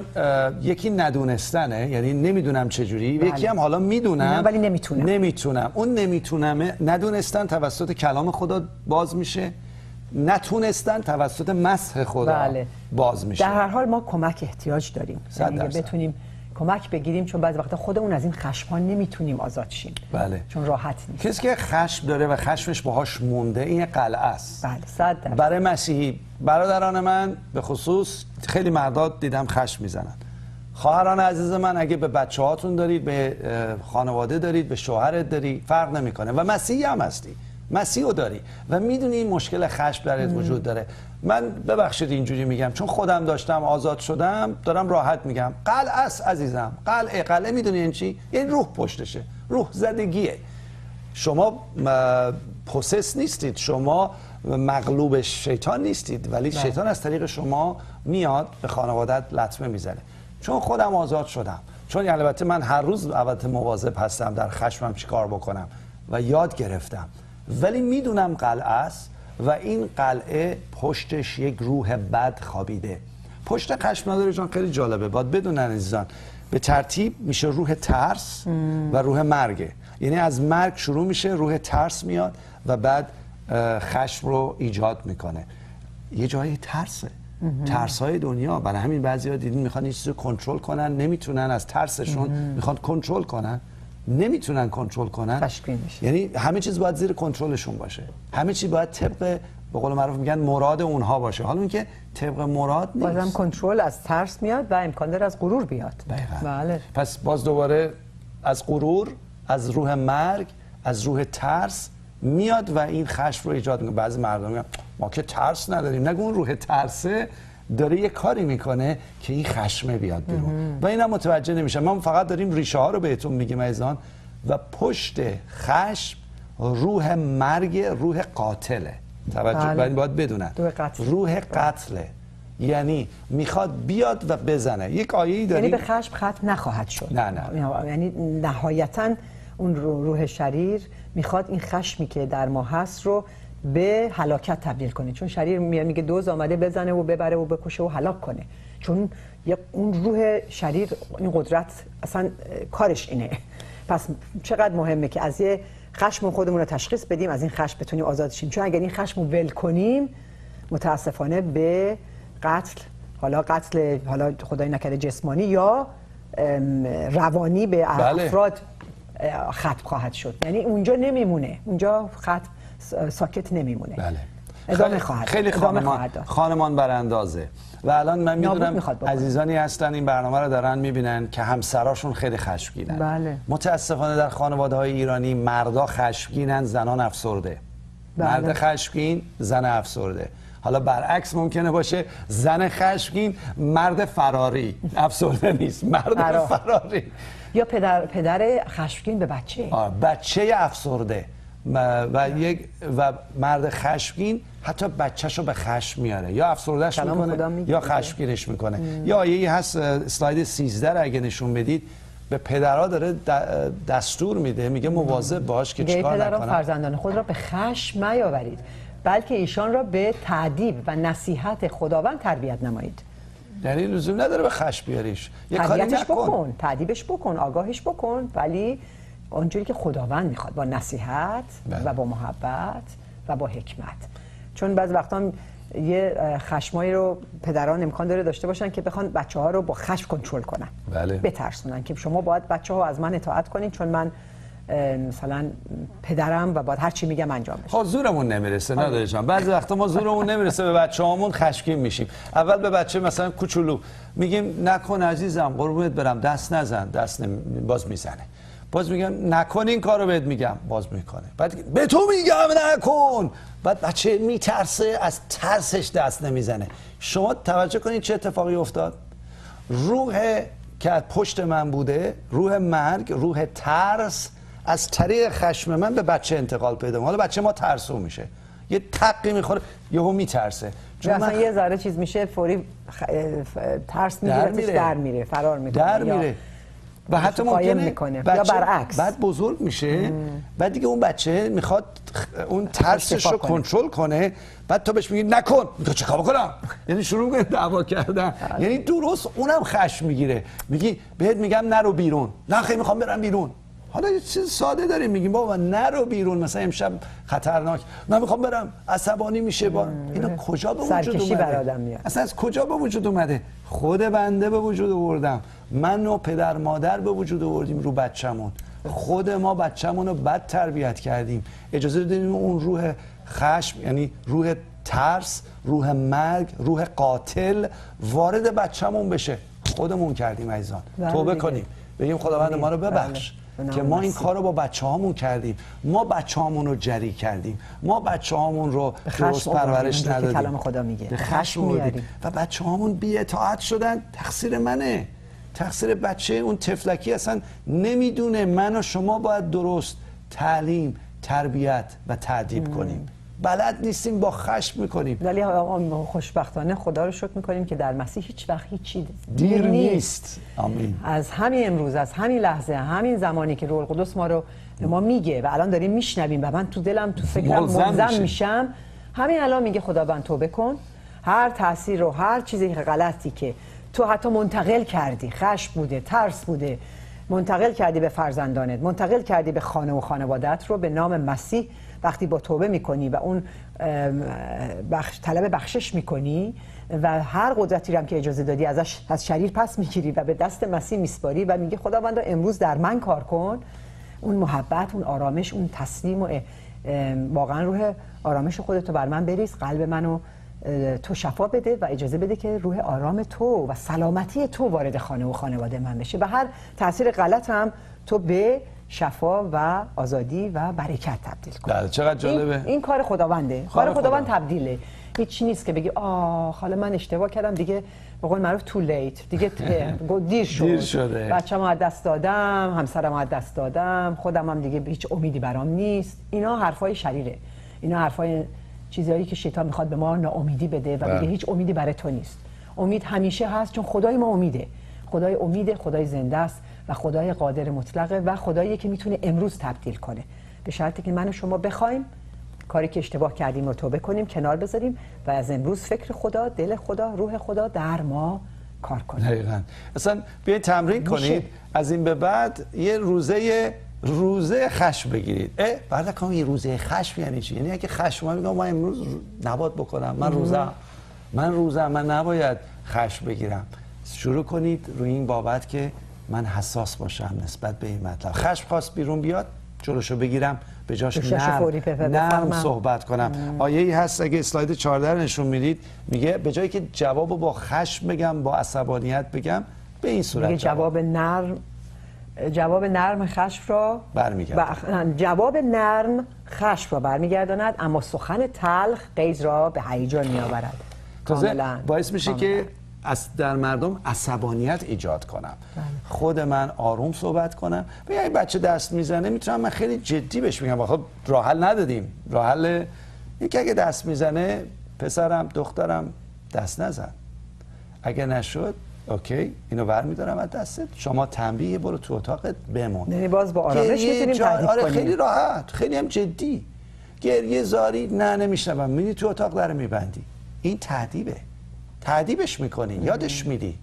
یکی ندونستنه یعنی نمی‌دونم چجوری بله. یکی هم حالا می‌دونم ولی نمی‌تونم. نمی‌تونم. اون نمی‌تونم. ندونستن توسط کلام خدا باز میشه نتونستن توسط مسح خدا بله. باز میشه. در هر حال ما کمک احتیاج داریم. یعنی بتونیم کمک بگیریم چون بعضی وقتا خودمون از این خشم نمی‌تونیم آزاد شیم. بله. چون راحت نیست. کسی که خشم داره و خشمش باهاش مونده این قلعه است. بله صد برای مسیحی برادران من به خصوص خیلی مرداد دیدم خشم می‌زنن. خواهران عزیز من اگه به بچه هاتون دارید به خانواده دارید به شوهرت داری فرق نمی‌کنه. و مسیحی هم هستی. مسیح رو داری و می‌دونی این مشکل خشم درت وجود داره. من ببخشید اینجوری میگم چون خودم داشتم آزاد شدم دارم راحت میگم. قلعه است عزیزم قلعه قلعه می‌دونی این چی؟ این روح پشتشه روح زدگیه شما پوسس نیستید شما مغلوب شیطان نیستید ولی بله. شیطان از طریق شما میاد به خانوادت لطمه می‌زنه. چون خودم آزاد شدم. چون البته من هر روز البته مواظب هستم در خشمم چیکار بکنم و یاد گرفتم. ولی می‌دونم قلعه است و این قلعه پشتش یک روح بد خوابیده. پشت خشم نداره جان خیلی جالبه. باید بدونن عزیزان به ترتیب میشه روح ترس و روح مرگه. یعنی از مرگ شروع میشه روح ترس میاد و بعد خشم رو ایجاد می‌کنه. یه جایی ترسه. ترس های دنیا برای همین بعضی ها دیدین می‌خوان این رو کنترل کنن نمی‌تونن از ترسشون می‌خوان کنترل کنن. نمی‌تونن کنترل کنن. یعنی همه چیز باید زیر کنترلشون باشه. همه چیز باید طبق به قول معروف میگن مراد اونها باشه. حالا اینکه طبق مراد نیست. بازم کنترل از ترس میاد و امکان داره از غرور بیاد. بله. پس باز دوباره از غرور از روح مرگ از روح ترس میاد و این خشم رو ایجاد می‌کنه. بعضی مردم میگن ما که ترس نداریم. نگو اون روح ترسه. داره یه کاری می‌کنه که این خشمه بیاد بیرون. و اینم متوجه نمیشه ما فقط داریم ریشه ها رو بهتون میگیم ایزان و پشت خشم روح مرگ روح قاتله. توجه بله. باید بدونن. روح قتله. یعنی می‌خواد بیاد و بزنه. یک آیه داریم یعنی به خشم ختم نخواهد شد. نه نه. یعنی نهایتا اون روح شریر می‌خواد این خشمی که در ما هست رو به هلاکت تبدیل کنه. چون شریر میگه دوز آمده بزنه و ببره و بکشه و هلاک کنه. چون اون روح شریر این قدرت اصلا کارش اینه. پس چقدر مهمه که از یه خشم خودمون رو تشخیص بدیم از این خشم بتونیم آزاد شیم. چون اگر این خشم رو ول کنیم متاسفانه به قتل حالا قتل حالا خدای نکرده جسمانی یا روانی به بله. افراد ختم خواهد شد. یعنی اونجا نمیمونه. اونجا ختم ساکت نمیمونه. بله. ادامه خواهد خیلی خانمان, خانمان براندازه و الان من می‌دونم عزیزانی هستن این برنامه رو دارن می‌بینن که همسراشون خیلی خشمگینن. بله. متاسفانه در خانواده های ایرانی مردا خشمگینن زنان افسرده. بله. مرد خشمگین زن افسرده. حالا برعکس ممکنه باشه زن خشمگین مرد فراری. افسرده نیست مرد فراری. یا پدر پدر خشمگین به بچه. بچه افسرده. و یک و مرد خشمگین حتی بچهشو به خشم میاره. یا افسردهش می‌کنه یا خشمگینش می‌کنه. یا آیه هست اسلاید 13 اگه نشون بدید به پدرها داره دستور میده. میگه مواظب باش که چیکار نکنن فرزندان خود را به خشم نیاورید بلکه ایشان را به تعدیب و نصیحت خداوند تربیت نمایید. یعنی لزوم نداره به خشم بیاریش. یه کاری بکن تعدیبش بکن آگاهش بکن ولی اونجوری که خداوند می‌خواد با نصیحت بله. و با محبت و با حکمت. چون بعض وقتا یه خشمایی رو پدران امکان داره داشته باشن که بخوان بچه ها رو با خشم کنترل کنن. بله. بترسونن که شما باید بچه ها از من اطاعت کنین چون من مثلا پدرم و باید هر چی میگم انجام بشه. خب زورمون نمی‌رسه آره. نداره جان. بعضی وقتا ما زورمون نمی‌رسه به بچه‌هامون خشمگین میشیم. اول به بچه مثلا کوچولو میگیم نکن عزیزم قربونت برم دست نزن. دست نمی... باز می‌زنه. باز میگم نکن این کارو بهت میگم. باز می‌کنه. بعد به تو میگم نکن. بعد بچه میترسه از ترسش دست نمی‌زنه. شما توجه کنید چه اتفاقی افتاد. روح که از پشت من بوده روح مرگ روح ترس از طریق خشم من به بچه انتقال پیدا حالا بچه ما ترسو میشه. یه تقی می‌خوره یهو میترسه. چون من... یه ذره چیز میشه فوری خ... ترس می‌گیره در میره. در میره فرار می‌کنه در میره. و حتی ممکنه می‌کنه. یا برعکس. بعد بزرگ میشه بعد دیگه اون بچه می‌خواد اون ترسش رو کنترل کنه بعد تو بهش میگی نکن. میگه چه بکنم؟ یعنی شروع کنه دعوا کردن. بله. یعنی درست اونم خشم می‌گیره. میگی بهت میگم نرو بیرون. نه خیلی می‌خوام برم بیرون. حالا یه چیز ساده داریم میگیم بابا نرو بیرون مثلا امشب خطرناک. من می‌خوام برم. عصبانی میشه با. اینا کجا به وجود اومده؟ میاد. اصلا از کجا به وجود اومده؟ خود بنده به وجود آوردم. من و پدر مادر به وجود آوردیم رو بچه‌مون. خود ما بچه‌مون رو بد تربیت کردیم. اجازه بدیم اون روح خشم یعنی روح ترس روح مرگ روح قاتل وارد بچه‌مون بشه. خودمون کردیم عزیزان. بله توبه. کنیم. بگیم خداوند ما رو بله. ببخش. نام که ما این. کار رو با بچه هامون کردیم. ما بچه هامون رو جری کردیم. ما بچه هامون رو درست پرورش ندادیم. کلام خدا میگه. خشم. میاریم. و بچه هامون بی شدن. تقصیر منه. تقصیر بچه اون تفلکی اصلا نمی‌دونه. من و شما باید درست تعلیم تربیت و تعدیب کنیم. بلد نیستیم با خشم می‌کنیم. ولی آقا خوشبختانه خدا رو شکر می‌کنیم که در مسیح هیچ وقت هیچی دیر نیست. آمین. از همین امروز از همین لحظه همین زمانی که روح القدس ما رو ما میگه و الان داریم میشنویم و من تو دلم تو فکرم ملزم. میشم همین الان میگه خداوند توبه کن. هر تاثیر و هر چیزی غلطی که تو حتی منتقل کردی. خشم بوده ترس بوده. منتقل کردی به فرزندانت. منتقل کردی به خانه و خانوادت رو به نام مسیح. وقتی با توبه می‌کنی و اون بخش طلب بخشش می‌کنی و هر قدرتی هم که اجازه دادی ازش از شریر پس می‌گیری و به دست مسیح میسپاری و میگه خداوندا امروز در من کار کن. اون محبت اون آرامش اون تسلیم و واقعا روح آرامش خودتو بر من بریز قلب منو تو شفا بده و اجازه بده که روح آرام تو و سلامتی تو وارد خانه و خانواده من بشه. و هر تاثیر غلط هم تو به شفا و آزادی و برکت تبدیل کن. بله، چقدر جالبه. این, این کار خداونده. کار خداوند خدا. تبدیله. هیچ نیست که بگی آه حالا من اشتباه کردم. دیگه به قول معروف تو لیت دیگه دیر شد. دیر شده. بچه‌مو از دست دادم همسرمو از دست دادم خودم هم دیگه هیچ امیدی برام نیست. اینا حرفای شریره. اینا حرفای چیزهایی که شیطان می‌خواد به ما ناامیدی بده و بله. بگه هیچ امیدی برای تو نیست. امید همیشه هست چون خدای ما امیده. خدای امیده خدای زنده است و خدای قادر مطلقه و خدایی که می‌تونه امروز تبدیل کنه. به شرطی که من و شما بخوایم کاری که اشتباه کردیم رو توبه کنیم کنار بذاریم و از امروز فکر خدا دل خدا روح خدا در ما کار کنه. دقیقا. اصلا بیاید تمرین میشه. کنید. از این به بعد یه روزه روزه خشم بگیرید. اه بعد یه روزه خشم یعنی چی؟ یعنی اگه خشم من میگم من امروز نباید بکنم. من روزم. من روزم. من نباید خشم بگیرم. شروع کنید روی این بابت که من حساس باشم نسبت به این مطلب. خشم خواست بیرون بیاد جلوشو بگیرم به جاش نرم, نرم. صحبت کنم. آیه ای هست اگه اسلاید 14 رو نشون می‌دید میگه به جایی که جواب با خشم بگم با عصبانیت بگم به این صورت میگه جواب نرم جواب نرم خشم را برمیگرداند. جواب نرم خشم را برمیگرداند اما سخن تلخ قیز را به هیجان میآورد. تازه کاملا باعث میشه. که از در مردم عصبانیت ایجاد کنم. خود من آروم صحبت کنم. و یه بچه دست می‌زنه می‌تونم من خیلی جدی بهش میگم خب راه حل ندادیم. راه حل که اگه دست می‌زنه پسرم دخترم دست نزن. اگه نشد اوکی اینو ور میدارم از دستت. شما تنبیه برو تو اتاقت بمون. یعنی باز با آرامش می‌تونیم جا- آره. خیلی راحت خیلی هم جدی. گریه زاری نه نمیشنوم. میری تو اتاق در میبندی. این تعدیبه تعدیبش می‌کنی یادش میدی.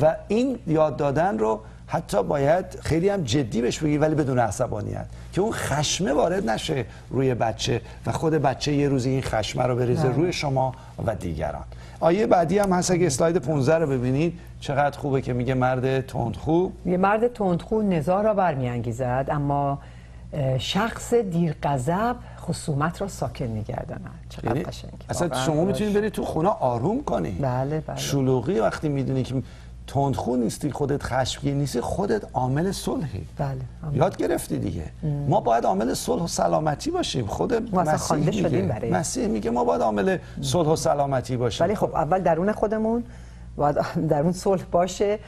و این یاد دادن رو حتی باید خیلی هم جدی بهش بگی ولی بدون عصبانیت. که اون خشمه وارد نشه روی بچه و خود بچه یه روزی این خشمه رو بریزه روی شما و دیگران. آیه بعدی هم هست اگه اسلاید 15 رو ببینید چقدر خوبه که میگه مرد تندخو. یه مرد تندخو نزاع را برمیانگیزد اما شخص دیر غضب خصومت را ساکن میگرداند. چقدر یعنی قشنگ اصلا شما می‌تونید برید تو خونه آروم کنی. بله، بله. شلوغی وقتی می‌دونی که تندخو نیستی خودت خشمگین نیستی خودت عامل صلحی. بله آمین. یاد گرفتی دیگه. ما باید عامل صلح و سلامتی باشیم. خود مسیح میگه. مسیح میگه ما باید عامل صلح و سلامتی باشیم. ولی خب اول درون خودمون باید درون صلح باشه.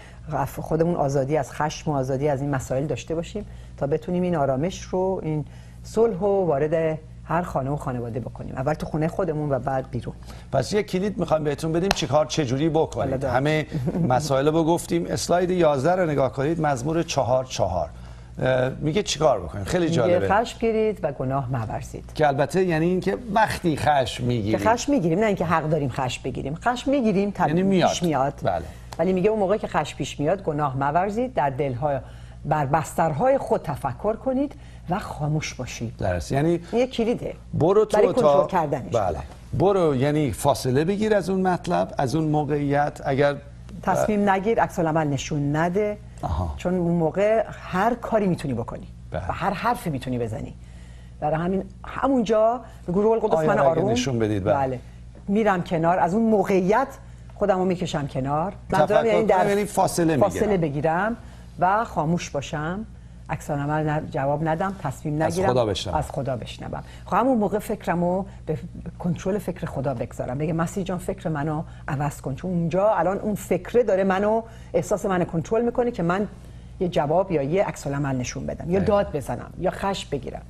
خودمون آزادی از خشم و آزادی از این مسائل داشته باشیم تا بتونیم این آرامش رو این صلح رو وارد هر خانه و خانواده بکنیم. اول تو خونه خودمون و بعد بیرون. پس یه کلید می‌خوایم بهتون بدیم چیکار چجوری بکنید. بله. همه مسائل رو گفتیم. اسلاید 11 رو نگاه کنید مزمور چهار چهار. اه، میگه چیکار بکنیم؟ خیلی جالبه. خشم گیرید و گناه مورزید که البته یعنی اینکه وقتی خشم که می‌گیری خشم می‌گیریم نه اینکه حق داریم خشم بگیریم. خشم می‌گیریم یعنی میاد. میاد. بله. ولی میگه اون موقع که خشم پیش میاد گناه مورزید در دلهای بر بسترهای خود تفکر کنید و خاموش باشید. درست یعنی یک کلیده. برو تو برای کنترل اتاق. کردنش. بله. برو یعنی فاصله بگیر از اون مطلب از اون موقعیت. اگر تصمیم نگیر عکس العمل نشون نده. آها. چون اون موقع هر کاری می‌تونی بکنی. بله. و هر حرفی می‌تونی بزنی. برای همین همونجا به گروه القدس من آروم؟ نشون بدید، بله. بله. میرم کنار. از اون موقعیت خودمو می‌کشم کنار. منظورم یعنی در یعنی فاصله, فاصله بگیرم. و خاموش باشم. عکس عمل جواب ندم تصمیم نگیرم. از خدا بشنوم. از خدا بشنوم. خب همون موقع فکرمو به کنترل فکر خدا بگذارم. بگه مسیح جان فکر منو عوض کن. چون اونجا الان اون فکره داره منو احساس منو کنترل می‌کنه که من یه جواب یا یه عکس عمل نشون بدم. یا داد بزنم یا خش بگیرم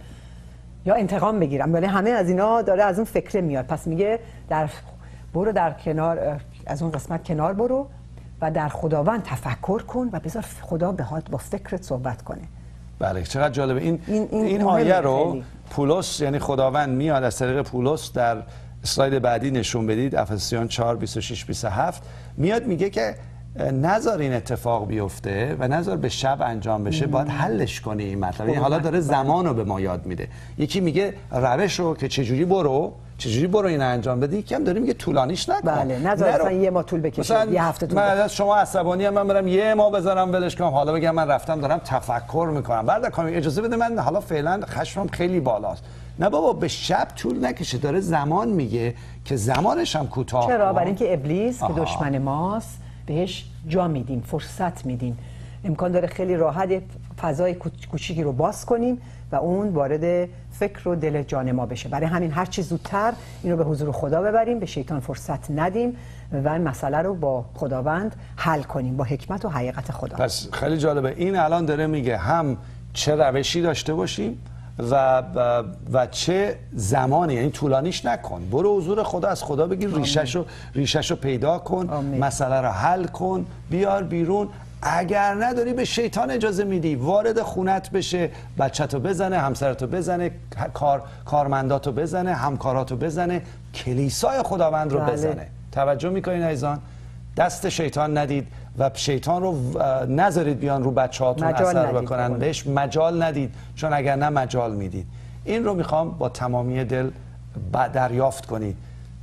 یا انتقام بگیرم. ولی همه از اینا داره از اون فکره میاد. پس میگه در برو در کنار از اون قسمت کنار برو. و در خداوند تفکر کن و بذار خدا به با فکرت صحبت کنه. بله چقدر جالبه. این این, این, این آیه رو پولس یعنی خداوند میاد از طریق پولس در اسلاید بعدی نشون بدید افسیان 4 26 27 میاد میگه که نظر این اتفاق بیفته و نظر به شب انجام بشه باید حلش کنی این مطلب. یعنی حالا داره زمان رو به ما یاد میده. یکی میگه روش رو که چجوری برو چجوری برو این انجام بدی هم داره میگه طولانیش نکن. بله نظر یه ما طول بکشه یه هفته طول من از شما عصبانی هم من برم یه ما بذارم ولش کنم. حالا بگم من رفتم دارم تفکر می‌کنم. بعد کامی اجازه بده من حالا فعلا خشمم خیلی بالاست. نه بابا به شب طول نکشه. داره زمان میگه که زمانش هم کوتاه چرا؟ برای اینکه ابلیس که دشمن ماست بهش جا میدیم فرصت میدیم. امکان داره خیلی راحت فضای کوچیکی رو باز کنیم و اون وارد فکر و دل جان ما بشه. برای همین هر چی زودتر این رو به حضور خدا ببریم به شیطان فرصت ندیم و این مسئله رو با خداوند حل کنیم با حکمت و حقیقت خدا پس خیلی جالبه. این الان داره میگه هم چه روشی داشته باشیم و, و, چه زمانی یعنی طولانیش نکن. برو حضور خدا از خدا بگیر ریشش رو, ریشش رو پیدا کن آمین. مسئله رو حل کن بیار بیرون. اگر نداری به شیطان اجازه میدی وارد خونت بشه بچه‌تو بزنه همسرتو بزنه کار کارمنداتو بزنه همکاراتو بزنه کلیسای خداوند رو بله. بزنه. توجه می‌کنین ایزان دست شیطان ندید. و شیطان رو نذارید بیان رو بچه هاتون اثر بکنن بهش مجال ندید. چون اگر نه مجال می‌دید. این رو می‌خوام با تمامی دل دریافت کنید.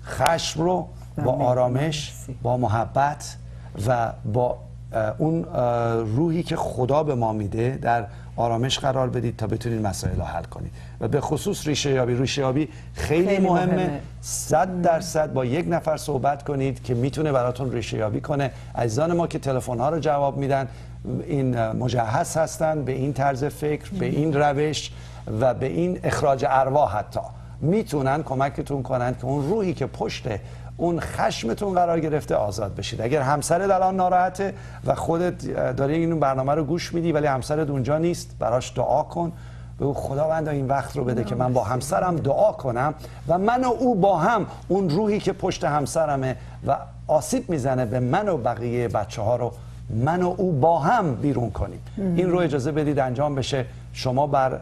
خشم رو با آرامش با محبت و با اون روحی که خدا به ما میده در آرامش قرار بدید تا بتونید مسائل رو حل کنید. و به خصوص ریشه یابی. ریشه یابی خیلی, خیلی مهمه. صد درصد با یک نفر صحبت کنید که می‌تونه براتون ریشه یابی کنه. عزیزان ما که تلفن ها رو جواب میدن این مجهز هستن به این طرز فکر به این روش و به این اخراج ارواح حتی. می‌تونن کمکتون کنن که اون روحی که پشت اون خشمتون قرار گرفته آزاد بشید. اگر همسرت الان ناراحته و خودت داری این برنامه رو گوش میدی ولی همسرت اونجا نیست براش دعا کن. به او خداوند این وقت رو بده که من با همسرم دعا کنم و من و او با هم اون روحی که پشت همسرمه و آسیب می‌زنه به من و بقیه بچه ها رو من و او با هم بیرون کنیم. این رو اجازه بدید انجام بشه. شما بر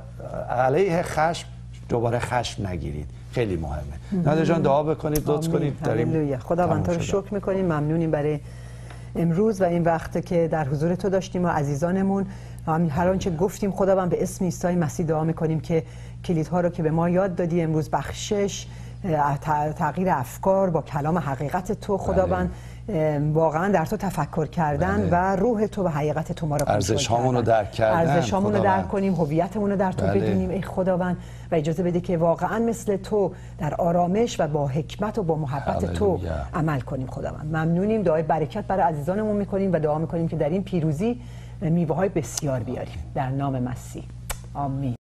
علیه خشم دوباره خشم نگیرید. خیلی مهمه. ناده جان دعا بکنید لطف کنید. داریم خداوند رو شکر می‌کنیم. ممنونیم برای امروز و این وقت که در حضور تو داشتیم و عزیزانمون. هر آنچه گفتیم خداوند به اسم عیسی مسیح دعا می‌کنیم که کلیدها رو که به ما یاد دادی. امروز بخشش تغییر افکار با کلام حقیقت تو. خداوند واقعا در تو تفکر کردن بله. و روح تو و حقیقت تو ما رو ارزش هامون رو درک کردن. ارزش هامون رو درک کنیم هویتمون رو در تو بله. بدونیم ای خداوند. و اجازه بده که واقعا مثل تو در آرامش و با حکمت و با محبت تو عمل کنیم خداوند. ممنونیم. دعای برکت برای عزیزانمون می‌کنیم و دعا می‌کنیم که در این پیروزی میوه های بسیار بیاریم. در نام مسیح. آمین.